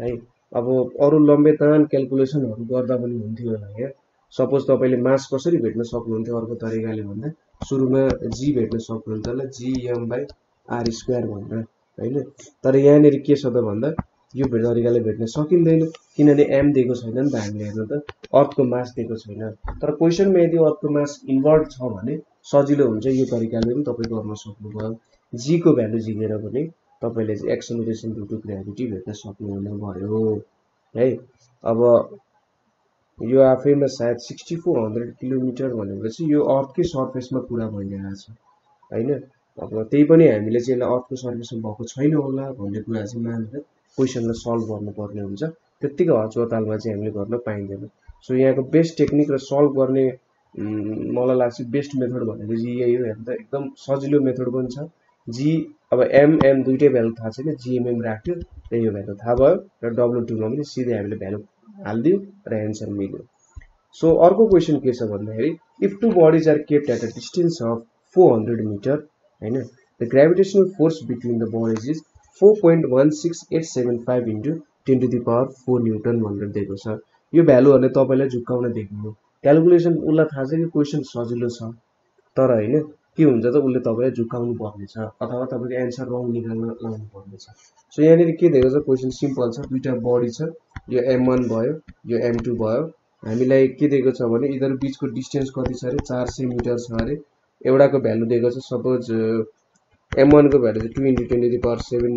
S1: है? अब अरू लम्बे तान क्यालकुलेसनहरू गर्दा पनि हुन्थ्यो होला क्या सपोज तपाईँले मास कसरी भेट्न सक्नुहुन्थ्यो अर्को तरिकाले भन्दा सुरुमा जी भेट्न सक्नुहुन्थ्यो होला जिएम बाई आर स्क्वायर भनेर होइन? तर यहाँनिर के छ त भन्दा यो तरिकाले भेट्न सकिँदैन किनभने एम दिएको छैन नि त हामीले हेर्नु त अर्थको मास दिएको छैन। तर क्वेसनमा यदि अर्थको मास इन्भर्ट छ भने सजिलो हुन्छ यो तरिकाले पनि तपाईँ गर्न सक्नुभयो। जीको भ्यालु झिकेर पनि तपाईँले चाहिँ एक्सलरेसन टु टु ग्राभिटी भेट्न सक्नुहुने भयो है? अब यो आफैमा सायद सिक्सटी फोर हन्ड्रेड किलोमिटर भनेपछि यो अर्थकै सर्फेसमा कुरा भइरहेको छ होइन? अब त्यही पनि हामीले चाहिँ यसलाई अर्थको सर्फेसमा भएको छैन होला भन्ने कुरा चाहिँ मानेर क्वेसनलाई सल्भ गर्नुपर्ने हुन्छ। त्यत्तिकै हचवतालमा चाहिँ हामीले गर्न पाइँदैन। सो यहाँको बेस्ट टेक्निक र सल्भ गर्ने मलाई लाग्छ बेस्ट मेथड भनेको चाहिँ यही हो। हेर्दा एकदम सजिलो मेथड पनि छ। जी अब एमएम दुइटै भ्यालु थाहा छैन। जिएमएम राख्यो र यो भ्यालु थाहा भयो र डब्लु टूमा पनि सिधै हामीले भ्यालु हालिदियो र एन्सर मिल्यो। सो अर्को क्वेसन के छ भन्दाखेरि if two bodies are kept at a distance of four hundred metre होइन the gravitational force between the bodies is four point one six eight seven five into ten to the power four newton भनेर दिएको छ। यो भ्यालुहरूले तपाईँलाई झुक्काउन दिएको calculation उसलाई थाहा छ कि क्वेसन सजिलो छ? तर होइन के हुन्छ त उसले तपाईँलाई झुकाउनु पर्नेछ अथवा तपाईँको एन्सर रङ निकाल्न लाउनु पर्नेछ। सो यहाँनिर के दिएको छ? क्वेसन सिम्पल छ दुइटा बडी छ। यो एम वान भयो यो एम टू भयो। हामीलाई के दिएको छ भने यिनीहरू बिचको डिस्टेन्स कति छ अरे? चार सय मिटर छ अरे। एउटाको भ्यालु दिएको छ सपोज एम वानको भ्यालु चाहिँ two into twenty power seven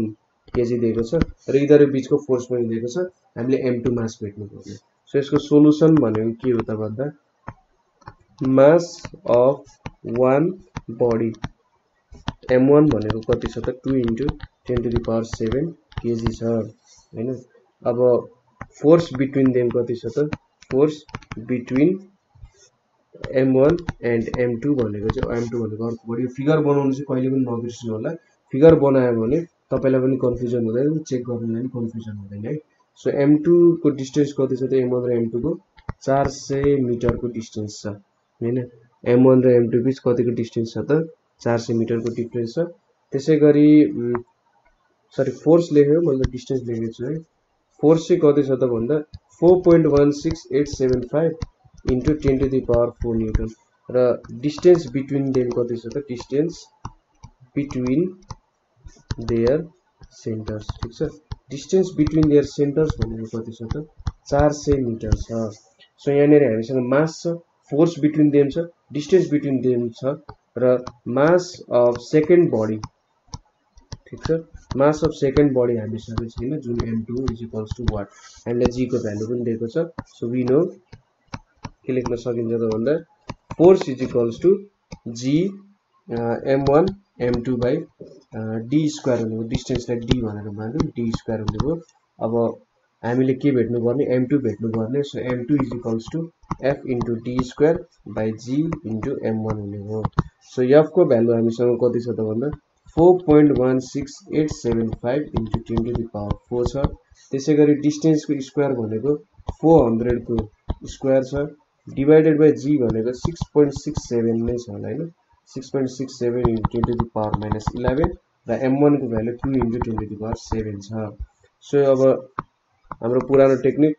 S1: KG दिएको छ र यिनीहरू बिचको फोर्स पनि दिएको छ। हामीले एम टू मास भेट्नु पर्ने सो यसको सोलुसन भनेको के हो त भन्दा mass of one body M one भनेको कति छ त? Two into ten to power seven KG छ। होइन? अब फोर्स बिट्विन देम कति छ त? Force between M one and M two भनेको चाहिँ एम टू भनेको अर्को बडी फिगर बनाउनु चाहिँ कहिले पनि नबिर्सिनु होला। फिगर बनायो भने तपाईँलाई पनि कन्फ्युजन हुँदैन चेक गर्नुलाई पनि कन्फ्युजन हुँदैन है। सो एम टूको डिस्टेन्स कति छ त? एम वान र एम टूको चार सय मिटरको डिस्टेन्स छ। होइन? एम वान र एम टू बिच कतिको डिस्टेन्स छ त? चार सय मिटरको डिफ्रेन्स छ। त्यसै गरी सरी फोर्स लेखेको मैले डिस्टेन्स लेखेको छु है। फोर्स चाहिँ कति छ त भन्दा? Four point one six eight seven five into ten to the power four newton र डिस्टेन्स बिट्विन देम कति छ त? डिस्टेन्स बिट्विन देयर सेन्टर्स ठिक छ? डिस्टेन्स बिट्विन देयर सेन्टर्स भनेको कति छ त? चार सय मिटर छ। सो यहाँनिर हामीसँग मास छ फोर्स बिट्विन देम छ डिस्टेन्स बिट्विन देम छ र मास अफ सेकेन्ड बडी ठिक छ? मास अफ सेकेन्ड बडी हामीसँग छैन जुन M two is equals to what हामीलाई जीको भ्यालु पनि दिएको छ। सो वी नो के लेख्न सकिन्छ त भन्दा force is equals to G M one M two by D square हुने भयो डिस्टेन्सलाई डी भनेर मान्यौँ डी स्क्वायर हुने भयो अब हामीले के भेट्नुपर्ने? M two भेट्नुपर्ने। So M two is equals to F into D square by G into M one हुने हो। सो एफको भ्यालु हामीसँग कति छ त भन्दा four point one six eight seven five into ten to the power four छ। त्यसै गरी डिस्टेन्सको स्क्वायर भनेको फोर हन्ड्रेडको स्क्वायर छ। डिभाइडेड बाई जी भनेको सिक्स पोइन्ट सिक्स सेभेन नै छ होला होइन? Six point six seven into ten to power minus eleven र एम वानको value two into ten to power seven छ। सो अब हाम्रो पुरानो टेक्निक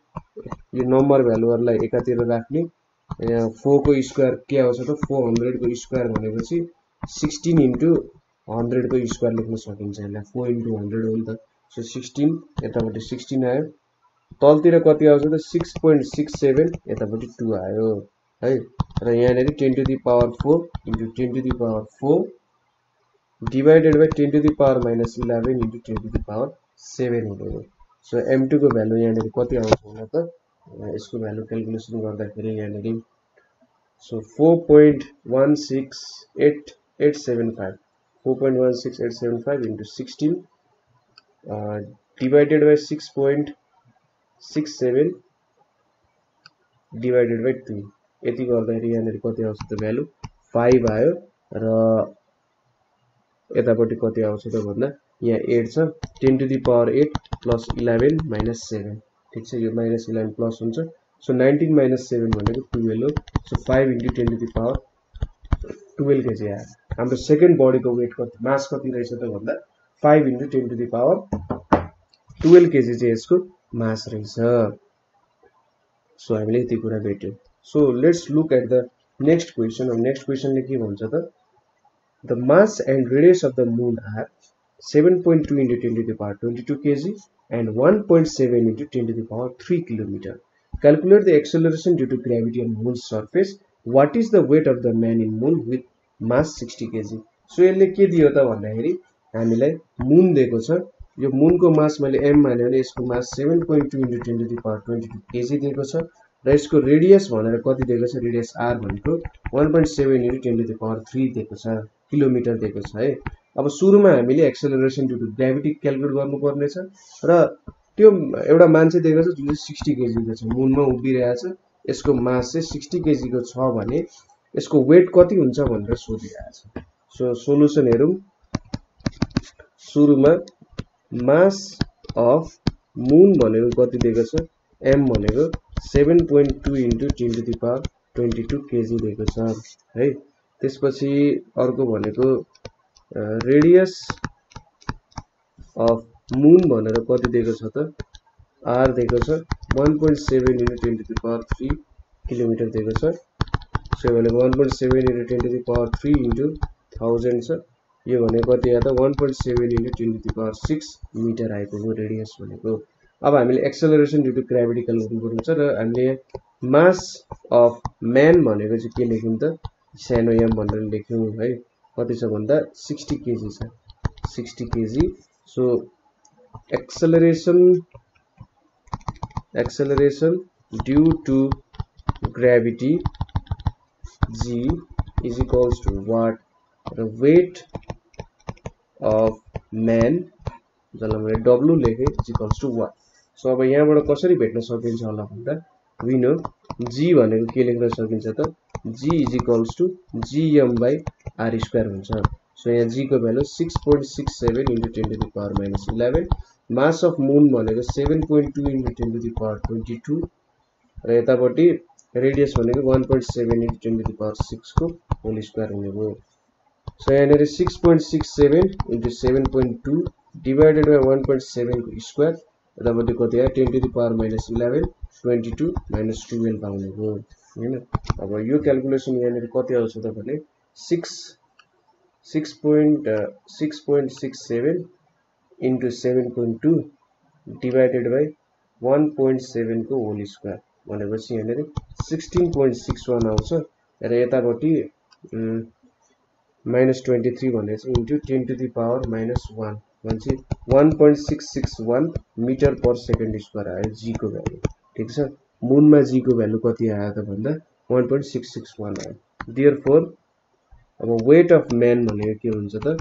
S1: यो नम्बर भ्यालुहरूलाई एकातिर राख्ने। यहाँ फोरको स्क्वायर के आउँछ त? फोर हन्ड्रेडको स्क्वायर भनेपछि सिक्सटिन इन्टु हन्ड्रेडको स्क्वायर लेख्न सकिन्छ यसलाई। फोर इन्टु हन्ड्रेड हो नि त। सो सिक्सटिन यतापट्टि सिक्सटिन आयो। तलतिर कति आउँछ त सिक्स पोइन्ट सिक्स सेभेन यतापट्टि टू आयो, है? र यहाँनिर ten to the power four into ten to the power four divided by ten to the power minus eleven into ten to the power seven हुने सो एम टूको value यहाँनिर कति होला त? यसको value calculation so four point one six eight eight seven five four point one six eight seven five into sixteen divided by six point six seven divided by two यति गर्दाखेरि यहाँनिर कति आउँछ त भ्यालु फाइभ आयो र यतापट्टि कति आउँछ त भन्दा यहाँ एट छ। Ten to the power eight plus eleven minus seven ठिक छ? यो माइनस इलेभेन प्लस हुन्छ। सो नाइन्टिन माइनस सेभेन भनेको टुवेल्भ हो। So five into ten to the power twelve KG आयो हाम्रो सेकेन्ड बडीको वेट कति मास कति रहेछ त भन्दा five into ten to the power twelve KG चाहिँ यसको? मास रहेछ सो हामीले यति कुरा भेट्यौँ। So let's look at the next question अब नेक्स्ट क्वेसनले के भन्छ त the mass and radius of the moon are seven point two into ten to the power twenty two KG and one point seven into ten to the power three kilometre calculate the acceleration due to gravity on moon surface what is the weight of the man in moon with mass sixty KG so यसले के दियो त भन्दाखेरि हामीलाई मुन दिएको छ। यो मुनको मास मैले एम मान्यो भने यसको mass seven point two into ten to the power twenty two KG दिएको छ र यसको रेडियस भनेर कति दिएको छ? रेडियस आर भनेको one point seven into ten to the power three दिएको छ किलोमिटर दिएको छ है। अब सुरुमा हामीले acceleration due to gravity calculate गर्नुपर्ने छ र त्यो एउटा मान्छे दिएको छ जुन चाहिँ सिक्सटी केजीको छ मुनमा उभिरहेछ यसको मास चाहिँ सिक्सटी केजीको छ भने यसको वेट कति हुन्छ भनेर सोधिरहेछ सो सोलुसन हेरौँ। सुरुमा मास अफ मुन भनेको कति दिएको छ एम भनेको seven point two into ten to the power twenty two KG दिएको छ है। त्यसपछि अर्को भनेको रेडियस अफ मुन भनेर कति दिएको छ त आर दिएको छ one point seven into ten to the power three kilometre दिएको छ। सो भनेको one point seven into ten to the power three into thousand छ। यो भनेको कति आयो त one point seven into ten to the power six metre आइपुग्यो रेडियस भनेको। अब हामीले एक्सेलरेसन ड्यु टु ग्राभिटिकल गर्नुपर्ने छ र हामीले मास अफ म्यान भनेको चाहिँ के लेख्यौँ त? सानो एम भनेर लेख्यौँ है। कति छ भन्दा? सिक्सटी केजी छ। Sixty KG so acceleration acceleration due to gravity G is equals to what र वेट अफ म्यान जसलाई मैले W लेखेँ is equals to one so अब यहाँबाट कसरी भेट्न सकिन्छ होला भन्दा विनो जी भनेको के लेख्न सकिन्छ त? G equals to GM by R square हुन्छ। सो यहाँ जीको value six point six seven into ten to the power minus eleven mass of moon भनेको seven point two into ten to the power twenty two र यतापट्टि radius भनेको one point seven into ten to the power सिक्सको whole square हुने भयो। So यहाँनिर six point six seven into seven point two divided by one point सेभेनको square यतापट्टि कति आयो ten to the power minus eleven twenty two minus twelve आउने हो होइन अब यो क्यालकुलेसन यहाँनिर कति आउँछ त भने six six point six point six seven into seven point two divided by one point सेभेनको whole square भनेपछि यहाँनिर सिक्सटिन पोइन्ट सिक्स वान आउँछ र यतापट्टि माइनस ट्वेन्टी थ्री भनेर into ten to the power minus one भनेपछि one point six six one metre per second square आयो जीको value ठिक छ मुनमा जीको भ्यालु कति आयो त भन्दा one point six six one आयो. डियर फोर अब वेट अफ म्यान भनेको के हुन्छ त?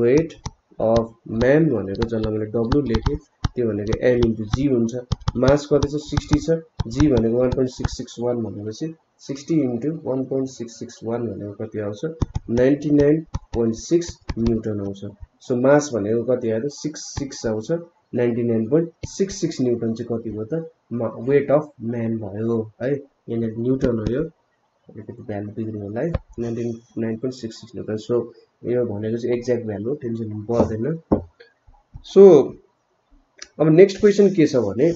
S1: वेट अफ म्यान भनेको जसलाई मैले डब्लु लेखेँ त्यो भनेको एम इन्टु जी हुन्छ. मास कति छ? सिक्सटी छ. जी भनेको one point six six one भनेपछि sixty into one point six six one भनेको कति आउँछ? Ninety nine point six newton आउँछ। सो मास भनेको कति आयो त? सिक्स सिक्स आउँछ। Ninety nine point six six newton चाहिँ कति भयो त? वेट अफ म्यान भयो है? यहाँनिर न्युटन हो यो। अलिकति भ्यालु बिग्रियो होला है? Ninety nine point six six newton. So यो भनेको चाहिँ एक्ज्याक्ट भ्यालु टेन्सन पर्दैन सो अब नेक्स्ट क्वेसन के छ भने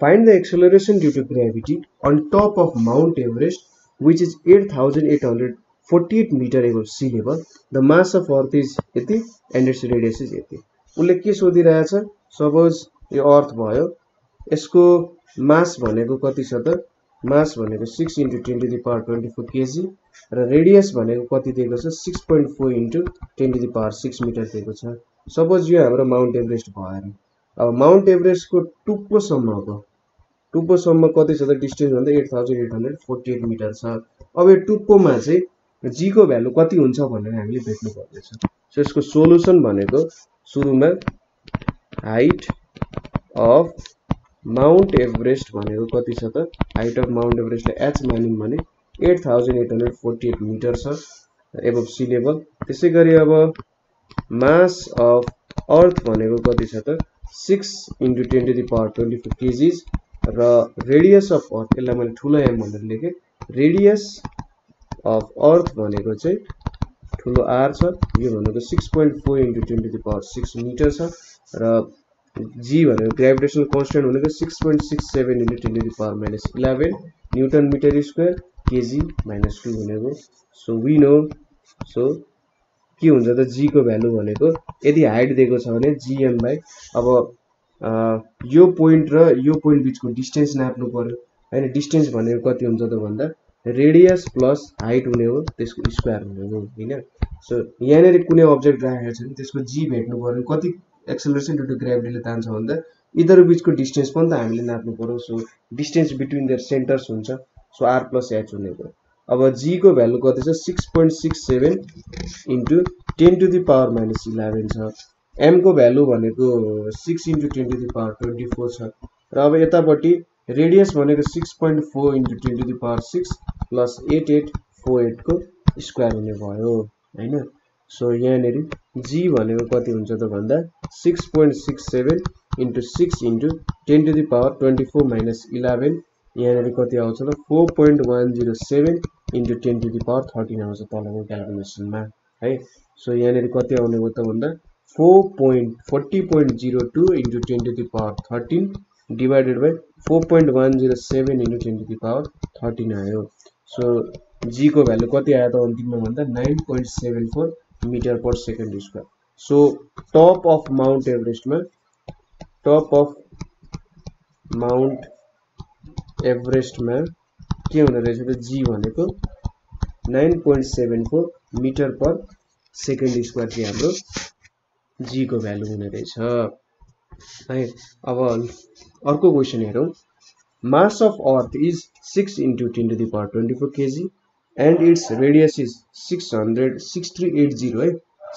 S1: find the acceleration due to gravity on top of Mount Everest which is 8848 metre above sea level the mass of earth is यति and its radius is यति उसले के सोधिरहेछ? सपोज यो अर्थ भयो यसको मास भनेको कति छ त? मास भनेको six into ten to power twenty four KG र रेडियस भनेको कति दिएको छ? Six point four into ten to power six metre दिएको छ। सपोज यो हाम्रो माउन्ट एभरेस्ट भयो। अरे अब माउन्ट एभरेस्टको टुप्पोसम्मको टुप्पोसम्म कति छ त डिस्टेन्स भन्दा eight thousand eight hundred forty eight metre छ। अब यो टुप्पोमा चाहिँ जीको भ्यालु कति हुन्छ भनेर हामीले भेट्नु पर्नेछ सो यसको सोलुसन भनेको सुरुमा हाइट अफ माउन्ट एभरेस्ट भनेको कति छ त? हाइट अफ माउन्ट एभरेस्टलाई एच मान्यौँ भने eight thousand eight hundred forty eight metre छ। एबभ सी लेभल त्यसै गरी अब मास अफ अर्थ भनेको कति छ त? Six into ten to the power twenty four KGs. र रेडियस अफ अर्थ यसलाई मैले ठुलो एम भनेर लेखेँ। रेडियस अफ अर्थ भनेको चाहिँ ठुलो आर छ यो भनेको six point four into ten to power six metre छ र जी भनेको ग्राभिटेसनल कन्सटेन्ट भनेको six point six seven into ten to power minus eleven newton metre square KG minus two भनेको। सो विन हो सो के हुन्छ त जीको भ्यालु भनेको यदि हाइट दिएको छ भने जिएम बाई अब यो पोइन्ट र यो पोइन्ट बिचको डिस्टेन्स नाप्नु पऱ्यो होइन डिस्टेन्स भनेको कति हुन्छ त भन्दा रेडियस प्लस हाइट हुने हो त्यसको स्क्वायर हुने हो होइन? सो यहाँनिर कुनै अब्जेक्ट राखेको छ भने त्यसको जी भेट्नु पऱ्यो कति एक्सलेसन टु ग्राभिटीले तान्छ भन्दा यिनीहरू बिचको डिस्टेन्स पनि त हामीले नाप्नु पऱ्यो so distance between their centres हुन्छ। सो आर प्लस एच हुने भयो। अब जीको भ्यालु कति छ? Six point six seven into ten to the power minus eleven छ। एमको भ्यालु भनेको six into ten to the power twenty four छ। र अब यतापट्टि रेडियस भनेको six point four into ten to the power six plus eight eight four एटको square हुने भयो होइन? सो यहाँनिर जी भनेको कति हुन्छ त भन्दा six point six seven into six into ten to the power twenty four minus eleven यहाँनिर कति आउँछ त four point one zero seven into ten to the power thirteen आउँछ तलको क्यालकुलेसनमा है? सो यहाँनिर कति आउने भयो त भन्दा 4.40.02 into 10 to the power 13 divided by 4.107 into 10 to the power 13 आयो सो जी को भ्यालु कति आयो त अन्तिममा भन्दा 9.74 metre per second square so top of Mount एभरेस्टमा top of Mount एभरेस्टमा के हुने रहेछ त जी भनेको nine point seven four metre per second square चाहिँ हाम्रो जीको भ्यालु हुने रहेछ। है अब अर्को क्वेसन हेरौँ। Mass of earth is six into ten to the power twenty four KG and its radius is six hundred six three eight zero है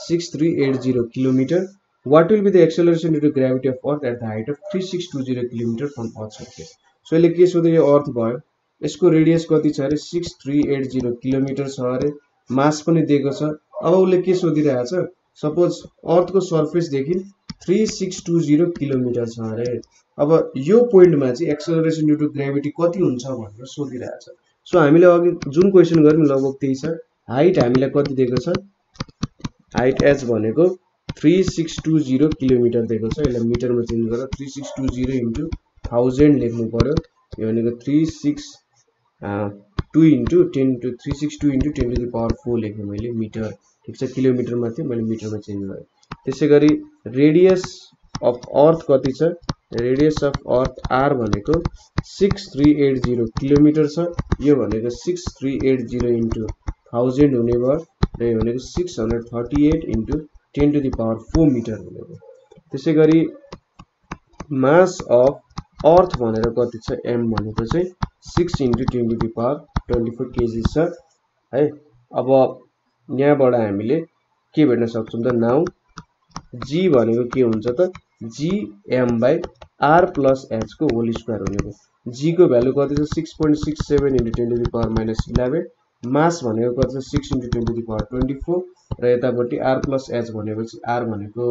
S1: six three eight zero kilometre what will be the acceleration to gravity of earth at the height of three six two zero kilometre from earth surface so यसले के सोध्यो यो अर्थ भयो? यसको radius कति छ अरे? Six three eight zero kilometre छ अरे। मास पनि दिएको छ। अब उसले के सोधिरहेछ? सपोज अर्थको सर्फेसदेखि three six two zero kilometre छ अरे। अब यो पोइन्टमा चाहिँ एक्सलरेसन ड्यु टु ग्राभिटी कति हुन्छ भनेर सोधिरहेछ। सो हामीले अघि जुन क्वेसन गऱ्यौँ लगभग त्यही छ। हाइट हामीलाई कति दिएको छ? हाइट एच भनेको three six two zero kilometre दिएको छ। यसलाई मिटरमा चेन्ज गरेर three six two zero into thousand लेख्नु पऱ्यो यो भनेको three six two into ten to three six two into ten to the power four लेखेँ मैले मिटर। ठिक छ किलोमिटरमा थियो मैले मिटरमा चेन्ज गरेँ। त्यसै गरी रेडियस अफ अर्थ कति छ? रेडियस अफ अर्थ आर भनेको six three eight zero kilometre छ। यो भनेको six three eight zero into thousand हुने भयो र यो भनेको six hundred thirty eight into ten to the power four metre हुने भयो। त्यसै गरी मास अफ अर्थ भनेर कति छ? एम भनेको चाहिँ six into ten to the power twenty four KG छ। है अब यहाँबाट हामीले के भेट्न सक्छौँ त नाउ जी भनेको के हुन्छ त जिएम बाई आर प्लस एचको होल स्क्वायर हुने भयो जीको भ्यालु कति छ? Six point six seven into ten to the power minus eleven mass भनेको कति छ? Six into ten to the power twenty four र यतापट्टि आर प्लस एच भनेपछि आर भनेको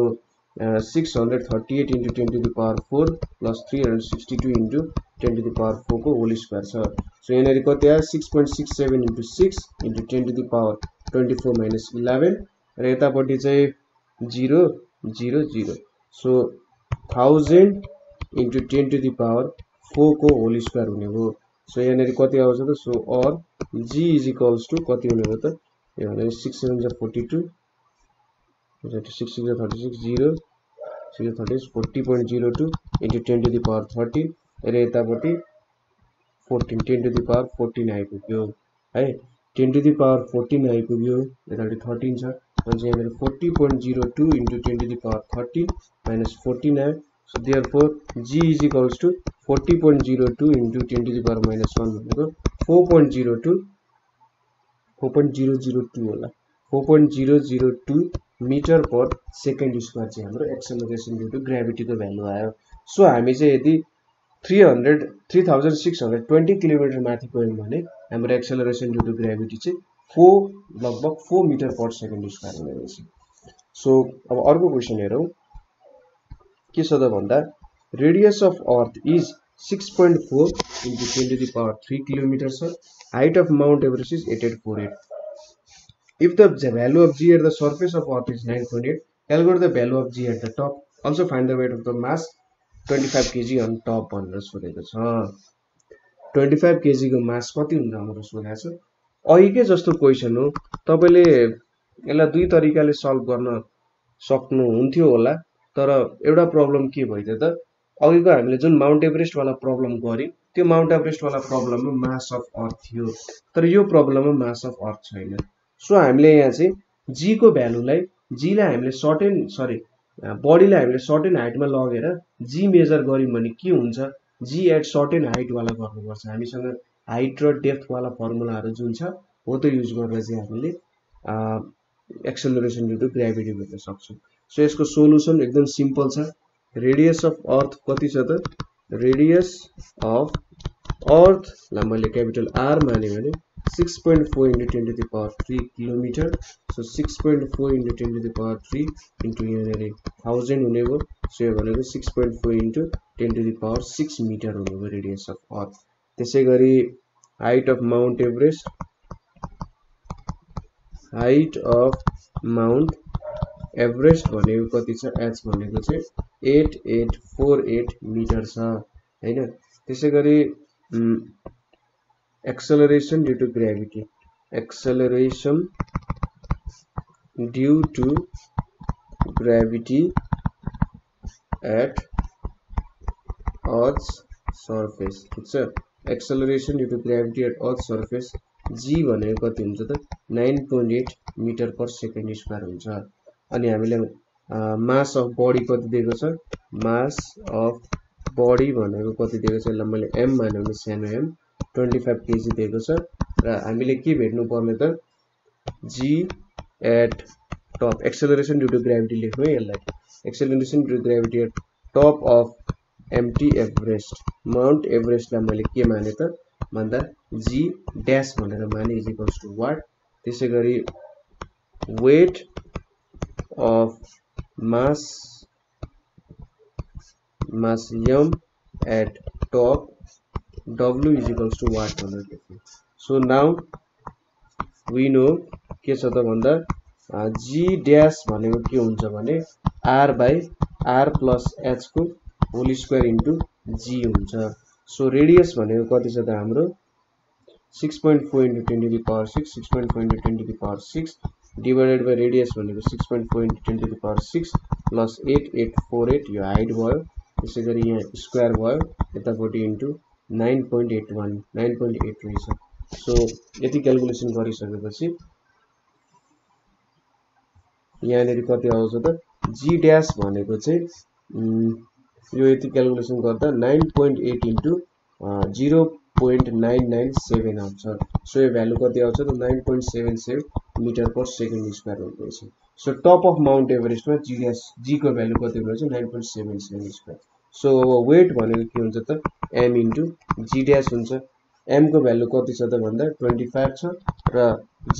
S1: six hundred thirty eight into ten to the power four plus three hundred sixty two into ten to the power फोरको whole square छ। So यहाँनिर कति आयो? Six point six seven into six into ten to the power twenty four minus eleven र यतापट्टि चाहिँ zero zero zero so thousand into ten to the power फोरको whole square हुने हो। So यहाँनिर कति आउँछ त? So or g is equals to कति हुने हो त? यो भने सिक्स सेभेन जा forty two six six thirty six zero six thirty six forty point zero two into ten to the power thirteen र यतापट्टि fourteen ten to the power fourteen आइपुग्यो। है? Ten to the power fourteen आइपुग्यो यतापट्टि thirteen छ चाहिँ यहाँनिर forty point zero two into ten to the power thirteen minus fourteen आयो so therefore g is equals to forty point zero two into ten to the power minus one भनेको four point zero two four point zero zero two होला four point zero zero two metre per second square चाहिँ हाम्रो acceleration due to ग्राभिटीको value आयो so हामी चाहिँ यदि three hundred three thousand six hundred twenty kilometre माथि गयौँ भने हाम्रो एक्सेलरेसन ड्यु टु ग्राभिटी चाहिँ फोर लगभग four metre per second square हुने रहेछ सो अब अर्को क्वेसन हेरौँ। के छ त भन्दा radius of earth is six point four into ten to the power three kilometre छ height of Mount Everest is eight eight four eight if the value of g at the surface of earth is nine point eight calculate the value of g at the top also find the weight of the mass twenty five KG on top भनेर सोधेको छ। Twenty five केजीको मास कति हुन्छ भनेर सोधेको छ? अघिकै जस्तो क्वेसन हो। तपाईँले यसलाई दुई तरिकाले सल्भ गर्न सक्नुहुन्थ्यो होला तर एउटा प्रब्लम के भइदियो त? अघिको हामीले जुन माउन्ट एभरेस्टवाला प्रब्लम गऱ्यौँ त्यो माउन्ट एभरेस्टवाला प्रब्लममा मास अफ अर्थ थियो। तर यो प्रब्लममा मास अफ अर्थ छैन। सो हामीले यहाँ चाहिँ जीको भ्यालुलाई जीलाई हामीले सर्टेन सरी बडीलाई हामीले सर्टेन हाइटमा लगेर जी मेजर गऱ्यौँ भने के हुन्छ? जी एट सर्टेन हाइटवाला गर्नुपर्छ। हामीसँग हाइट र डेप्थवाला फर्मुलाहरू जुन छ हो त्यो युज गरेर चाहिँ हामीले एक्सेलरेसन ड्यु टु ग्राभिटी भेट्न सक्छौँ सो यसको सोल्युसन एकदम सिम्पल छ। रेडियस अफ अर्थ कति छ त? रेडियस अफ अर्थलाई मैले क्यापिटल आर माने भने six point four into ten to power three kilometre so six point four into ten to power three into यहाँनिर थाउजन्ड हुने भयो। सो यो भनेको six point four into ten to the power six metre हुने radius of earth त्यसै गरी height of Mount Everest height of Mount Everest भनेको H eight eight four eight metre छ, होइन? त्यसै गरी acceleration due to gravity acceleration due at earth surface ठिक छ acceleration due to gravity at earth surface g भनेको कति हुन्छ त? Nine point eight metre per second square हुन्छ। अनि हामीले मास अफ बडी कति दिएको छ? मास अफ बडी भनेको कति दिएको छ? यसलाई मैले एम माने भने सानो एम ट्वेन्टी फाइभ केजी दिएको छ। र हामीले के भेट्नु पर्ने त? G at top acceleration due to gravity लेख्नु है यसलाई। Acceleration due to gravity at top of MT Everest Mount एभरेस्टलाई मैले के माने त? भन्दा जी ड्यास भनेर माने इज इक्वल्स टु वाट त्यसै गरी weight of mass mass m at top w is equals to what भनेर लेख्नु सो नाउ वी नो के छ त भन्दा जी ड्यास भनेको के हुन्छ भने आर बाई आर प्लस एचको होल स्क्वायर इन्टु जी हुन्छ। सो रेडियस भनेको कति छ त हाम्रो? Six point four into ten the power six six point four into ten to the power six divided by radius भनेको six point four into ten to the power six plus eight eight four eight यो height भयो। त्यसै गरी यहाँ square भयो यतापट्टि into nine point eight one nine point eight रहेछ so यति क्यालकुलेसन गरिसकेपछि यहाँनिर कति आउँछ त? जी ड्यास भनेको चाहिँ यो यति क्यालकुलेसन गर्दा nine point eight into zero point nine nine seven आउँछ सो यो भ्यालु कति आउँछ त nine point seven seven metre per second square हुँदैछ सो। टप अफ माउन्ट एभरेस्टमा जिएस जीको भ्यालु कति हुँदैछ nine point seven seven square so अब वेट भनेको के हुन्छ त एम इन्टु जी ड्यास हुन्छ एमको भ्यालु कति छ त भन्दा ट्वेन्टी फाइभ छ र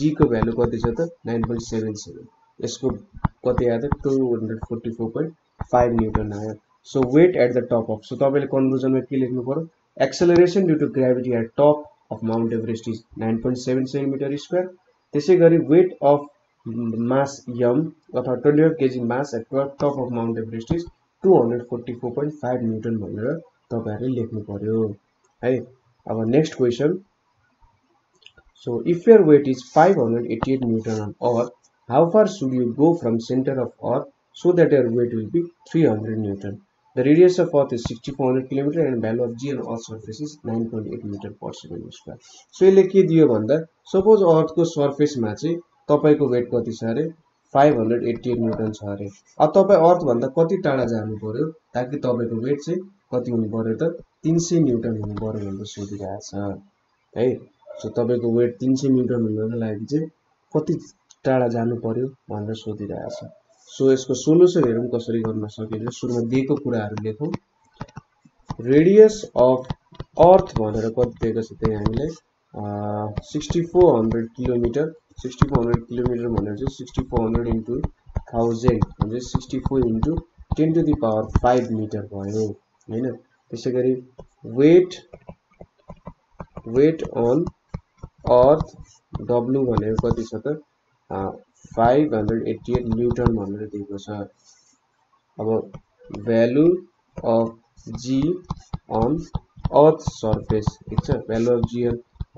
S1: जीको भ्यालु कति छ त नाइन पोइन्ट सेभेन सेभेन यसको कति आयो त two hundred forty four point five newton आयो। So weight at the top of so तपाईँले कन्क्लुजनमा के लेख्नु पऱ्यो acceleration due to gravity at top of Mount Everest is 9.7 centimeter square. त्यसै गरी वेट अफ मास यम अथवा twenty five kg mass at top of mount Everest is two hundred forty four point five newton भनेर तपाईँहरूले लेख्नु पर्यो। है अब next question so if your weight is five hundred eighty eight newton on earth how far should you go from centre of earth so that your weight will be three hundred newton The radius of Earth is 6400 km and value of G on Earth surface is 9.8 meter per second square. So यसले के दियो भन्दा suppose अर्थको सर्फेसमा चाहिँ तपाईँको weight कति छ अरे? Five hundred eighty eight newton छ अरे। अब तपाईँ अर्थभन्दा कति टाढा जानु पऱ्यो ताकि तपाईँको वेट चाहिँ कति हुनु पऱ्यो त? तिन सय न्युटन हुनु पऱ्यो भनेर सोधिरहेछ है? सो तपाईँको वेट तिन सय न्युटन हुनको लागि चाहिँ कति टाढा जानु पर्यो भनेर सोधिरहेछ सो यसको सोल्युसन हेरौँ कसरी गर्न सकिन्छ सुरुमा दिएको कुराहरू लेखौँ। रेडियस अफ अर्थ भनेर कति दिएको छ त्यही हामीलाई sixty four hundred kilometre sixty four hundred kilometre भनेर चाहिँ sixty four hundred into thousand भने sixty four into ten to the power five metre भयो होइन त्यसै गरी weight weight on earth W भनेको कति छ त? Five hundred eighty eight newton भनेर दिएको छ। अब value of g on earth surface ठिक छ? Value of g on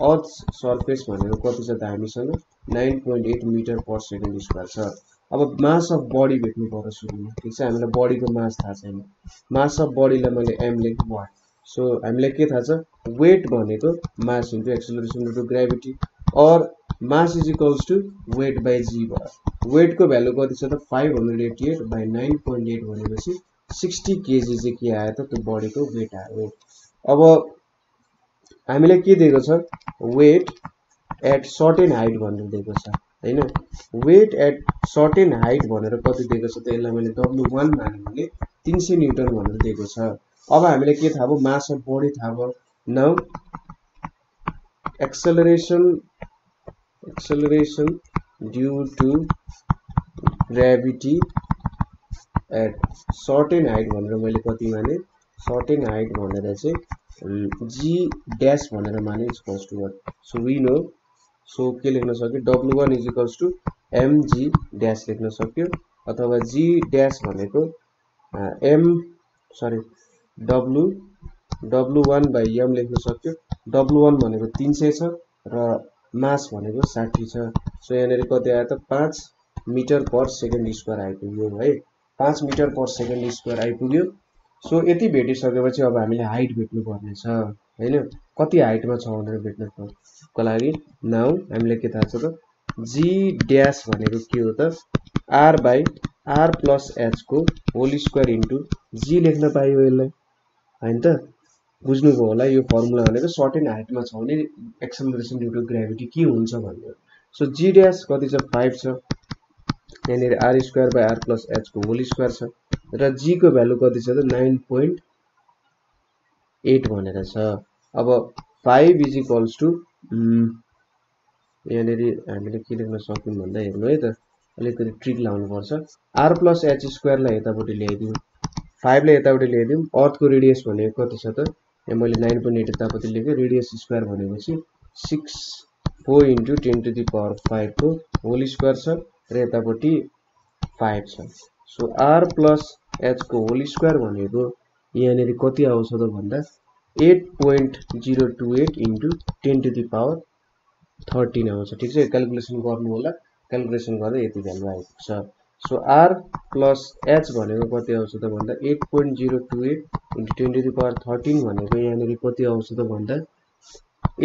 S1: earth surface भनेको कति छ त हामीसँग? Nine point eight metre per second square छ। अब मास अफ बडी भेट्नु पर्यो सुरुमा ठिक छ? हामीलाई बडीको मास थाहा छैन। मास अफ बडीलाई मैले एम लेखेँ वाट सो हामीलाई के थाहा छ? वेट भनेको mass into acceleration into gravity or mass is equals to weight by g भयो वेटको भ्यालु कति छ त five hundred eighty eight by nine point eight भनेपछि सिक्सटी केजी चाहिँ के आयो त? त्यो बडीको वेट आयो। अब हामीलाई के दिएको छ? वेट एट सर्टेन हाइट भनेर दिएको छ होइन? वेट एट सर्टेन हाइट भनेर कति दिएको छ त? यसलाई मैले डब्लु वान माने भने तिन सय न्युटन भनेर दिएको छ। अब हामीलाई के थाहा भयो? मास अफ बडी थाहा भयो। Now acceleration acceleration due to gravity at certain height भनेर मैले कति माने सर्टेन हाइट भनेर चाहिँ जी ड्यास भनेर माने equals to what so we know so के लेख्न सक्यो W one is equals to mg dash लेख्न सक्यो अथवा जी ड्यास भनेको M sorry W W one by M लेख्न सक्यो डब्लु वान भनेको तिन सय छ र मास भनेको साठी छ। सो यहाँनिर कति आयो त? पाँच मिटर पर सेकेन्ड स्क्वायर आइपुग्यो है। पाँच मिटर पर सेकेन्ड स्क्वायर आइपुग्यो। सो यति भेटिसकेपछि अब हामीले हाइट भेट्नु पर्नेछ होइन? कति हाइटमा छ भनेर भेट्नको लागि? नाउ हामीले के थाहा छ त? जी ड्यास भनेको के हो त? आर बाई आर प्लस एचको होल स्क्वायर इन्टु जी लेख्न पाइयो यसलाई। होइन त? बुझ्नुभयो होला यो फर्मुला भनेको सर्टेन हाइटमा छ भने एक्सलरेसन ड्यु टु ग्राभिटी के हुन्छ भनेर सो जी ड्यास कति छ? फाइभ छ। यहाँनिर R square by R plus एचको whole square छ र जीको भ्यालु कति छ त? नाइन पोइन्ट एट भनेर छ। अब फाइभ इज इक्वल्स टु यहाँनिर हामीले के लेख्न सक्यौँ भन्दा हेर्नु है त अलिकति ट्रिक लाउनुपर्छ। आर प्लस एच स्क्वायरलाई यतापट्टि ल्याइदिउँ। फाइभलाई यतापट्टि ल्याइदिउँ। अर्थको रेडियस भनेको कति छ त? यहाँ मैले नाइन पोइन्ट एट यतापट्टि लेखेँ रेडियस स्क्वायर भनेपछि six four into ten to the power फाइभको होल स्क्वायर छ र यतापट्टि फाइभ छ। सो आर प्लस एचको होल स्क्वायर भनेको यहाँनिर कति आउँछ त भन्दा eight point zero two eight into ten to the power thirteen आउँछ। ठिक छ? क्यालकुलेसन गर्नु होला क्यालकुलेसन गर्दा यति भ्यालु आइपुग्छ सो आर प्लस एच भनेको कति आउँछ त भन्दा eight point zero two eight into ten to power thirteen भनेको यहाँनिर कति आउँछ त भन्दा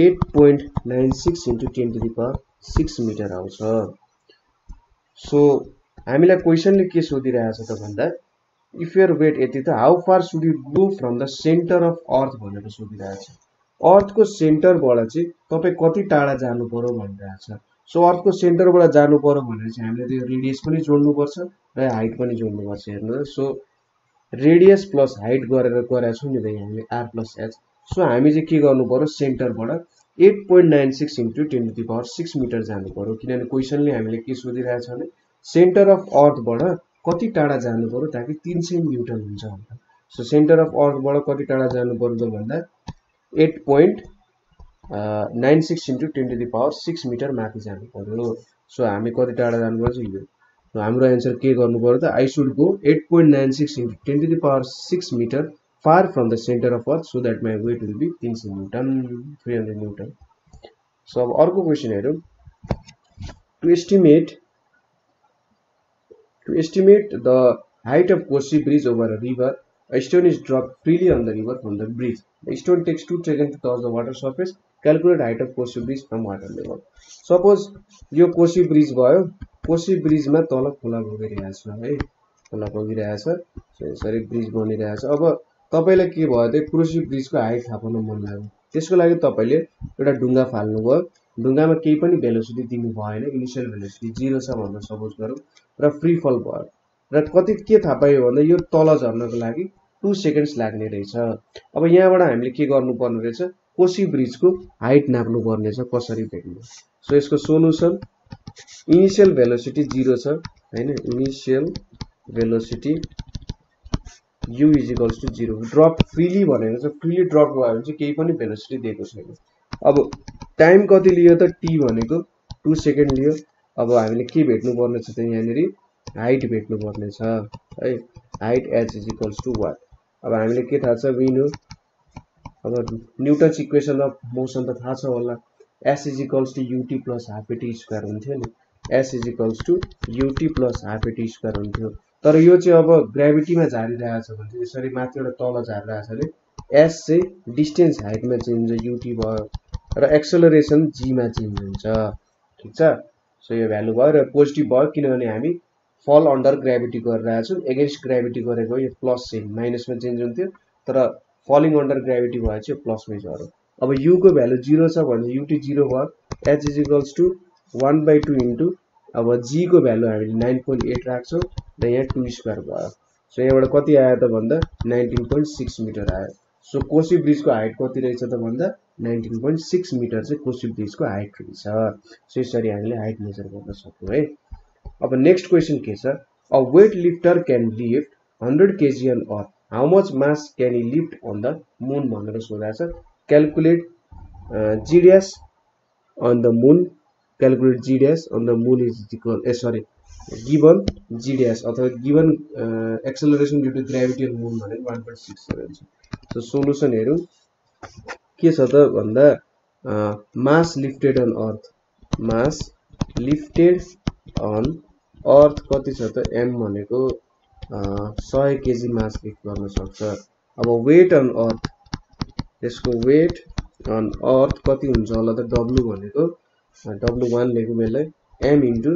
S1: eight point nine six into ten to power six metre आउँछ। सो हामीलाई क्वेसनले के सोधिरहेछ त भन्दा इफ युर वेट यति त how far should you go from the centre of earth भनेर सोधिरहेछ अर्थको सेन्टरबाट चाहिँ तपाईँ कति टाढा जानु पर्यो भनिरहेछ सो अर्थको सेन्टरबाट जानु पर्यो भनेर चाहिँ हामीले त्यो रेडियस पनि जोड्नुपर्छ र हाइट पनि जोड्नुपर्छ हेर्नु सो रेडियस प्लस हाइट गरेर गरेका छौँ नि त हामीले आर प्लस एच सो हामी चाहिँ के गर्नु पर्यो सेन्टरबाट? Eight point nine six into ten to the power six metre जानु पर्यो। किनभने क्वेसनले हामीले के सोधिरहेछ भने सेन्टर अफ अर्थबाट कति टाढा जानु पऱ्यो ताकि तिन सय न्युटन हुन्छ। सो सेन्टर अफ अर्थबाट कति टाढा जानु पर्यो भन्दा eight point nine six into ten to the power six metre माथि जानु पऱ्यो सो हामी कति टाढा जानुपर्छ यो हाम्रो एन्सर के गर्नु पऱ्यो त I should go eight point nine six into ten to the power six metre far from the centre of earth so that my weight will be तिन सय newton three hundred newton so अब अर्को question हेरौँ. To estimate To estimate the height of Kosi bridge over a river, a stone is dropped freely on the river from the bridge. The stone takes 2 seconds to touch the water surface. Calculate height of Kosi bridge from water level. Suppose यो Kosi bridge भयो कोसी ब्रिजमा तल खोला बगिरहेछ है खोला बगिरहेछ यसरी bridge बनिरहेछ। अब तपाईँलाई के भयो त्यो कोसी ब्रिजको हाइट थाहा पाउन मन लाग्यो। त्यसको लागि तपाईँले एउटा ढुङ्गा फाल्नुभयो। ढुङ्गामा केही पनि भेलोसिटी दिनु भएन इनिसियल भेलोसिटी जिरो छ भनेर सपोज गरौँ र फ्री फल भयो। र कति के थाहा पायो भन्दा यो तल झर्नको लागि टु सेकेन्ड्स लाग्ने रहेछ। अब यहाँबाट हामीले के गर्नुपर्ने रहेछ कोसी ब्रिजको हाइट नाप्नु पर्ने छ कसरी भेट्नु? सो यसको सोलुसन इनिसियल भेलोसिटी जिरो छ होइन? Initial velocity u is equals to zero drop freely भनेको चाहिँ फ्रिली ड्रप भयो भने चाहिँ केही पनि भेलोसिटी दिएको छैन। अब टाइम कति लियो त टी भनेको टु सेकेन्ड लियो। अब हामीले के भेट्नु पर्ने छ त यहाँनिर? हाइट भेट्नु पर्ने छ है? Height H is equals to what अब हामीले के थाहा छ विन हो अब न्युटन्स इक्वेसन अफ मोसन त थाहा छ होला। S is equals to ut plus half at square हुन्थ्यो नि। S is equals to ut plus half at square हुन्थ्यो। तर यो चाहिँ अब ग्राभिटीमा झारिरहेको छ भने चाहिँ यसरी माथिबाट तल झारिरहेको छ अरे। एस चाहिँ डिस्टेन्स हाइटमा चेन्ज हुन्छ युटी भयो र एक्सलरेसन जीमा चेन्ज हुन्छ। ठिक छ? सो यो भ्यालु भयो र पोजिटिभ भयो किनभने हामी फल अन्डर ग्राभिटी गरिरहेको छौँ एगेन्स्ट ग्राभिटी गरेको यो प्लस चाहिँ माइनसमा चेन्ज हुन्थ्यो। तर फलिङ अन्डर ग्राभिटी भयो चाहिँ प्लसमै झऱ्यो। अब युको भ्यालु जिरो छ भने युटी जिरो भयो। H is equals to one by two into अब जीको भ्यालु हामीले नाइन पोइन्ट एट राख्छौँ र यहाँ टु स्क्वायर भयो। सो यहाँबाट कति आयो त भन्दा नाइन्टिन पोइन्ट सिक्स मिटर आयो। सो कोसी ब्रिजको हाइट कति रहेछ त भन्दा नाइन्टिन पोइन्ट सिक्स मिटर चाहिँ कोसी ब्रिजको हाइट रहेछ। सो यसरी हामीले हाइट मेजर गर्न सक्छौँ है। अब नेक्स्ट क्वेसन के छ? A weight lifter can lift hundred KG on earth how much mass can he lift on the moon भनेर सोधाएको छ calculate GDS on the moon calculate GDS on the moon is equal a sorry given GDS अथवा given acceleration due to gravity on moon भनेको one point six seven छ so solution हेरौँ के छ त भन्दा mass lifted on earth mass lifted on earth कति छ त एम भनेको सय केजी मास लिफ्ट गर्न सक्छ। अब वेट अन अर्थ त्यसको वेट अन अर्थ कति हुन्छ होला त डब्लु भनेको डब्लु वान लेखौँ यसलाई एम इन्टु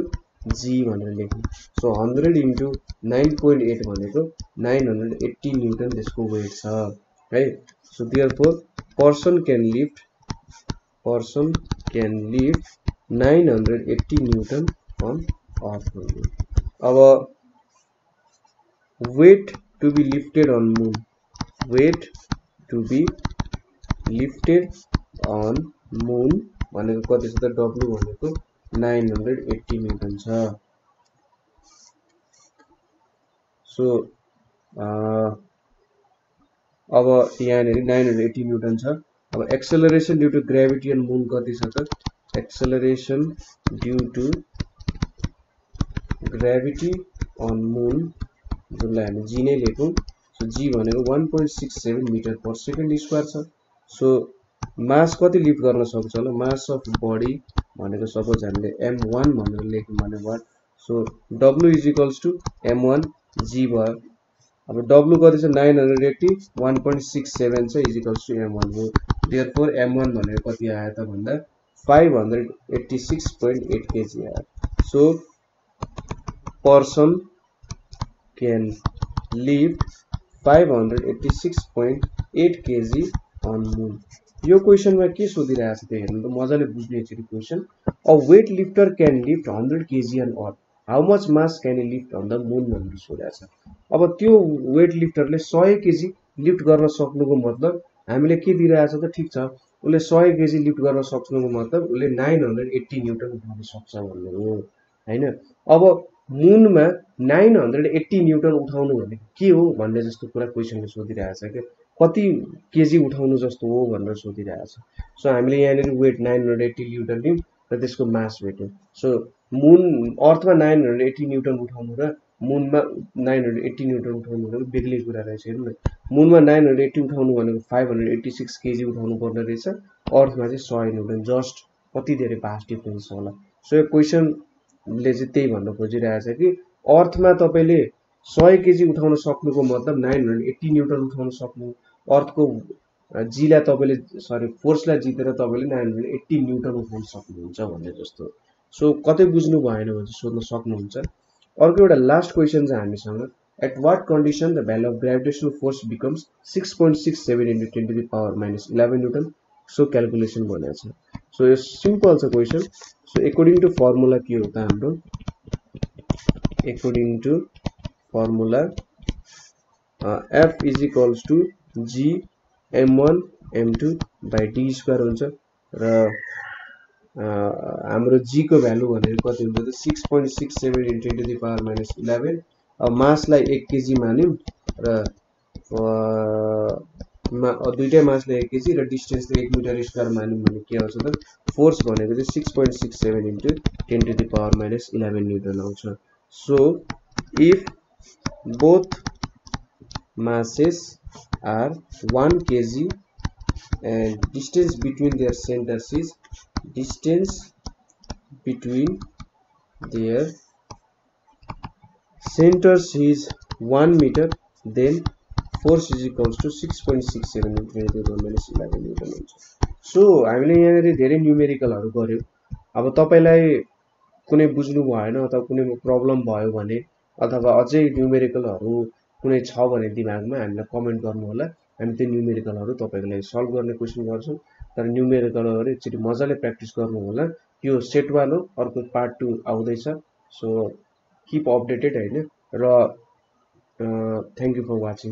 S1: जी भनेर लेखौँ। So hundred into nine point eight भनेको नाइन हन्ड्रेड एट्टी न्युटन त्यसको वेट छ है so therefore person can lift person can lift nine hundred eighty newton on earth अब weight to be lifted on moon weight to be lifted on moon भनेको कति छ त W भनेको nine hundred eighty newton छ so अब यहाँनिर nine hundred eighty newton छ अब acceleration due to gravity and moon कति छ त acceleration due to gravity on moon जसलाई हामी जी नै लेखौँ सो जी भनेको one point six seven metre per second square छ। सो मास कति लिफ्ट गर्न सक्छ होला? मास अफ बडी भनेको सपोज हामीले एम वान भनेर लेख्यौँ भने what so W is equals to M one G भयो। अब डब्लु कति छ? Nine hundred eighty one point six seven छ is equals to M one हो। डियर फोर एम वान भनेको कति आयो त भन्दा five hundred eighty six point eight KG आयो। So person can lift 586.8 kg on moon. यो क्वेसनमा के सोधिरहेको छ त्यो हेर्नु त मजाले बुझ्ने एकचोटि question a weight lifter can lift hundred kg on earth how much mass can lift on the moon भनेर सोधेको छ अब त्यो वेट लिफ्टरले सय केजी लिफ्ट गर्न सक्नुको मतलब हामीले के दिइरहेको छ त ठिक छ। उसले सय केजी लिफ्ट गर्न सक्नुको मतलब उसले नाइन हन्ड्रेड एट्टी न्युटन उठाउन सक्छ भन्ने हो। होइन? अब मुनमा नाइन हन्ड्रेड एट्टी न्युटन उठाउनु भनेको के हो भन्ने जस्तो कुरा क्वेसनले सोधिरहेको छ क्या? कति केजी उठाउनु जस्तो हो भनेर सोधिरहेको छ सो हामीले यहाँनिर weight nine hundred eighty newton लियौँ र त्यसको मास भेट्यौँ। सो मुन अर्थमा नाइन हन्ड्रेड एट्टी न्युटन उठाउनु र मुनमा नाइन हन्ड्रेड एट्टी न्युटन उठाउनु भनेको बेग्लै कुरा रहेछ हेर्नु न। मुनमा नाइन हन्ड्रेड एट्टी उठाउनु भनेको five hundred eighty six kg उठाउनु पर्ने रहेछ। अर्थमा चाहिँ सय न्युटन जस्ट कति धेरै भास्ट डिफ्रेन्स होला। सो यो क्वेसन ले चाहिँ त्यही भन्न खोजिरहेको छ कि अर्थमा तपाईँले सय केजी उठाउन सक्नुको मतलब नाइन हन्ड्रेड एट्टी न्युटन उठाउन सक्नु। अर्थको जीलाई तपाईँले सरी फोर्सलाई जितेर तपाईँले नाइन हन्ड्रेड एट्टी न्युटन उठाउन सक्नुहुन्छ भन्ने जस्तो। सो कतै बुझ्नु भएन भने चाहिँ सोध्न सक्नुहुन्छ। अर्को एउटा लास्ट क्वेसन छ हामीसँग। At what condition the value of gravitational force becomes six point six seven into ten to the power minus eleven newton so calculation भनेको छ। सो यो सिम्पल छ question. So according to formula के हो त हाम्रो? according to formula uh, f is equals to g m1 m2 by d square हुन्छ। र हाम्रो जी को भ्यालु भनेको कति हुन्छ त? Six point six seven into into the power minus eleven अब मासलाई एक केजी मान्यौँ र दुइटै मासले एक केजी र डिस्टेन्सले एक मिटर स्क्वायर मान्यौँ भने के आउँछ त? फोर्स भनेको चाहिँ six point six seven into ten to the power minus eleven newton आउँछ। So if both masses are 1 kg and distance between their centers is distance between their centers is 1 meter then force is equals to 6.67 minus 11 newton हुन्छ so हामीले यहाँनिर धेरै न्युमेरिकलहरू गऱ्यौँ अब तपाईँलाई कुनै बुझ्नु भएन अथवा कुनै प्रब्लम भयो भने अथवा अझै न्युमेरिकलहरू कुनै छ भने दिमागमा हामीलाई कमेन्ट गर्नु होला हामी त्यो न्युमेरिकलहरू तपाईँको लागि सल्भ गर्ने कोसिस गर्छौँ। तर न्युमेरिकलहरू एकचोटि मजाले प्र्याक्टिस गर्नु होला यो सेट वान हो अर्को पार्ट टू आउँदैछ। सो किप अपडेटेड होइन? र थ्याङ्क यू फर वाचिङ